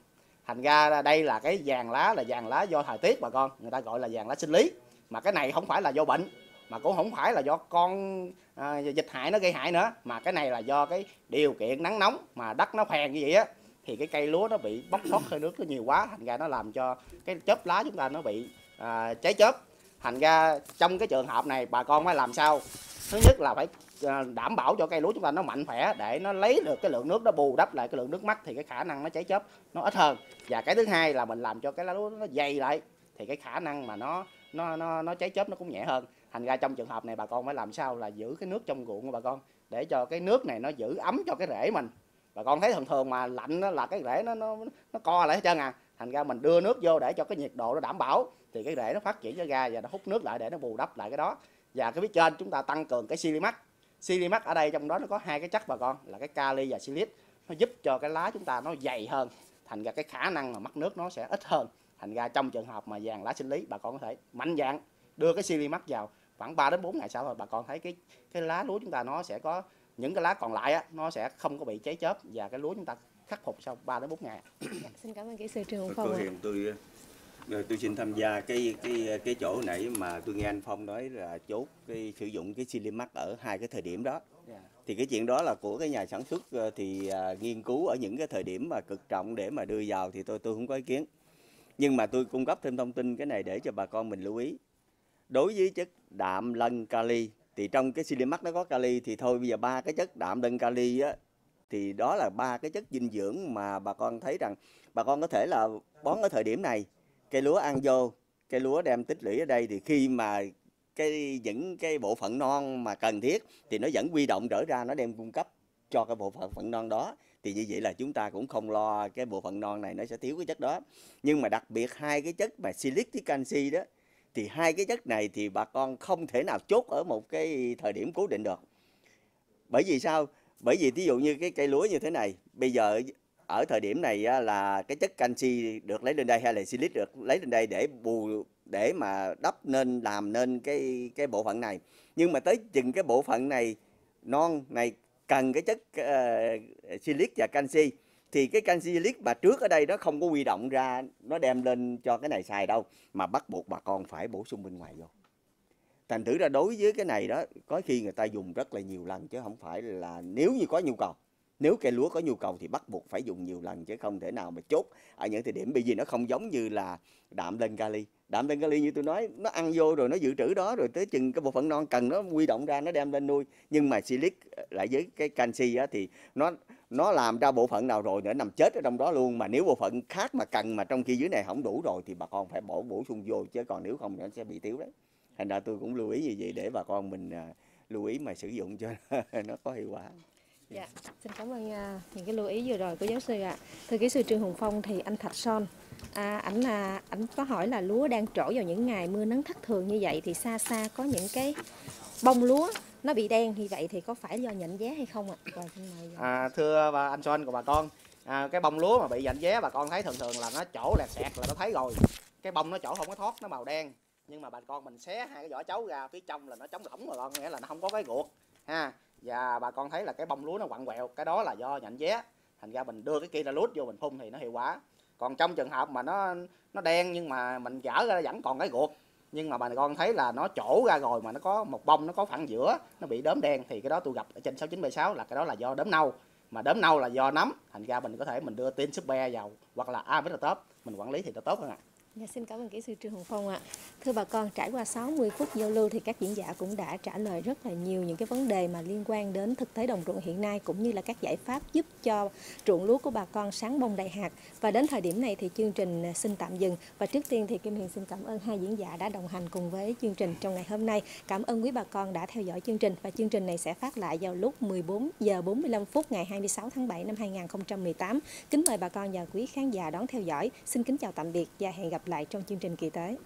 Thành ra đây là cái vàng lá là vàng lá do thời tiết bà con người ta gọi là vàng lá sinh lý. Mà cái này không phải là do bệnh mà cũng không phải là do con à, dịch hại nó gây hại nữa. Mà cái này là do cái điều kiện nắng nóng mà đất nó phèn như vậy á thì cái cây lúa nó bị bốc thoát hơi nước nó nhiều quá. Thành ra nó làm cho cái chớp lá chúng ta nó bị à, cháy chớp thành ra trong cái trường hợp này bà con phải làm sao? Thứ nhất là phải ờ, đảm bảo cho cây lúa chúng ta nó mạnh khỏe để nó lấy được cái lượng nước nó bù đắp lại cái lượng nước mắt thì cái khả năng nó cháy chớp nó ít hơn. Và cái thứ hai là mình làm cho cái lá lúa nó dày lại thì cái khả năng mà nó nó nó nó cháy chớp nó cũng nhẹ hơn. Thành ra trong trường hợp này bà con phải làm sao là giữ cái nước trong ruộng của bà con để cho cái nước này nó giữ ấm cho cái rễ mình. Bà con thấy thường thường mà lạnh là cái rễ nó nó nó co lại hết trơn à thành ra mình đưa nước vô để cho cái nhiệt độ nó đảm bảo. Thì cái rễ nó phát triển cho ra và nó hút nước lại để nó bù đắp lại cái đó. Và cái phía trên chúng ta tăng cường cái silimax. Silimax ở đây trong đó nó có hai cái chất bà con, là cái kali và silic nó giúp cho cái lá chúng ta nó dày hơn, thành ra cái khả năng mà mắc nước nó sẽ ít hơn. Thành ra trong trường hợp mà vàng lá sinh lý, bà con có thể mạnh dạng đưa cái silimax vào. Khoảng 3 đến 4 ngày sau rồi bà con thấy cái cái lá lúa chúng ta nó sẽ có, những cái lá còn lại á, nó sẽ không có bị cháy chớp và cái lúa chúng ta khắc phục sau 3 đến 4 ngày. Xin cảm ơn kỹ sư Trương Hùng Phong. Cô Hiền tôi tôi xin tham gia cái cái cái chỗ nãy mà tôi nghe anh Phong nói là chốt cái sử dụng cái Silimax ở hai cái thời điểm đó. Yeah. Thì cái chuyện đó là của cái nhà sản xuất thì à, nghiên cứu ở những cái thời điểm mà cực trọng để mà đưa vào thì tôi tôi không có ý kiến. Nhưng mà tôi cung cấp thêm thông tin cái này để cho bà con mình lưu ý. Đối với chất đạm lân kali thì trong cái Silimax nó có kali thì thôi bây giờ ba cái chất đạm lân kali á thì đó là ba cái chất dinh dưỡng mà bà con thấy rằng bà con có thể là bón ở thời điểm này. Cây lúa ăn vô, cây lúa đem tích lũy ở đây thì khi mà cái, những cái bộ phận non mà cần thiết thì nó vẫn quy động trở ra, nó đem cung cấp cho cái bộ phận phận non đó. Thì như vậy là chúng ta cũng không lo cái bộ phận non này nó sẽ thiếu cái chất đó. Nhưng mà đặc biệt hai cái chất mà silic với canxi đó, thì hai cái chất này thì bà con không thể nào chốt ở một cái thời điểm cố định được. Bởi vì sao? Bởi vì ví dụ như cái cây lúa như thế này bây giờ ở thời điểm này là cái chất canxi được lấy lên đây hay là silic được lấy lên đây để bù để mà đắp nên làm nên cái cái bộ phận này. Nhưng mà tới chừng cái bộ phận này non này cần cái chất uh, silic và canxi thì cái canxi silic mà trước ở đây nó không có huy động ra nó đem lên cho cái này xài đâu mà bắt buộc bà con phải bổ sung bên ngoài vô thành thử ra đối với cái này đó có khi người ta dùng rất là nhiều lần chứ không phải là nếu như có nhu cầu. Nếu cây lúa có nhu cầu thì bắt buộc phải dùng nhiều lần chứ không thể nào mà chốt. Ở những thời điểm bởi vì nó không giống như là đạm lên kali. Đạm lên kali như tôi nói nó ăn vô rồi nó dự trữ đó rồi tới chừng cái bộ phận non cần nó quy động ra nó đem lên nuôi. Nhưng mà silic ờ, lại với cái canxi á, thì nó nó làm ra bộ phận nào rồi nữa nằm chết ở trong đó luôn. Mà nếu bộ phận khác mà cần mà trong khi dưới này không đủ rồi thì bà con phải bổ bổ sung vô chứ còn nếu không nó sẽ bị thiếu đấy thành ra tôi cũng lưu ý như vậy để bà con mình à, lưu ý mà sử dụng cho nó có hiệu quả Dạ, xin cảm ơn uh, những cái lưu ý vừa rồi của giáo sư ạ. À. Thưa kỹ sư Trương Hùng Phong thì anh Thạch Son, à, ảnh là ảnh có hỏi là lúa đang trổ vào những ngày mưa nắng thất thường như vậy thì xa xa có những cái bông lúa nó bị đen như vậy thì có phải do nhện vé hay không ạ? À? À, thưa bà anh Son của bà con, à, cái bông lúa mà bị nhện vé bà con thấy thường thường là nó chỗ lẹt xẹt là nó thấy rồi. Cái bông nó chỗ không có thoát nó màu đen nhưng mà bà con mình xé hai cái vỏ chấu ra, phía trong là nó trống lỏng rồi con nghĩa là nó không có cái ruột, ha. Và bà con thấy là cái bông lúa nó quặn quẹo, cái đó là do nhạnh vé thành ra mình đưa cái kia ra lút vô, mình phun thì nó hiệu quả. Còn trong trường hợp mà nó nó đen nhưng mà mình gỡ ra vẫn còn cái ruột, nhưng mà bà con thấy là nó trổ ra rồi mà nó có một bông nó có phẳng giữa, nó bị đốm đen thì cái đó tôi gặp ở trên 6976 là cái đó là do đốm nâu. Mà đốm nâu là do nấm, thành ra mình có thể mình đưa tin super vào, hoặc là a top, mình quản lý thì nó tốt hơn ạ. à. Dạ, xin cảm ơn kỹ sư Trương Hồng Phong ạ. Thưa bà con, trải qua 60 phút giao lưu thì các diễn giả cũng đã trả lời rất là nhiều những cái vấn đề mà liên quan đến thực tế đồng ruộng hiện nay cũng như là các giải pháp giúp cho ruộng lúa của bà con sáng bông đầy hạt. Và đến thời điểm này thì chương trình xin tạm dừng. Và trước tiên thì Kim Hiền xin cảm ơn hai diễn giả đã đồng hành cùng với chương trình trong ngày hôm nay. Cảm ơn quý bà con đã theo dõi chương trình và chương trình này sẽ phát lại vào lúc 14 giờ 45 phút ngày 26 tháng 7 năm 2018. Kính mời bà con và quý khán giả đón theo dõi. Xin kính chào tạm biệt và hẹn gặp gặp lại trong chương trình kỳ tới.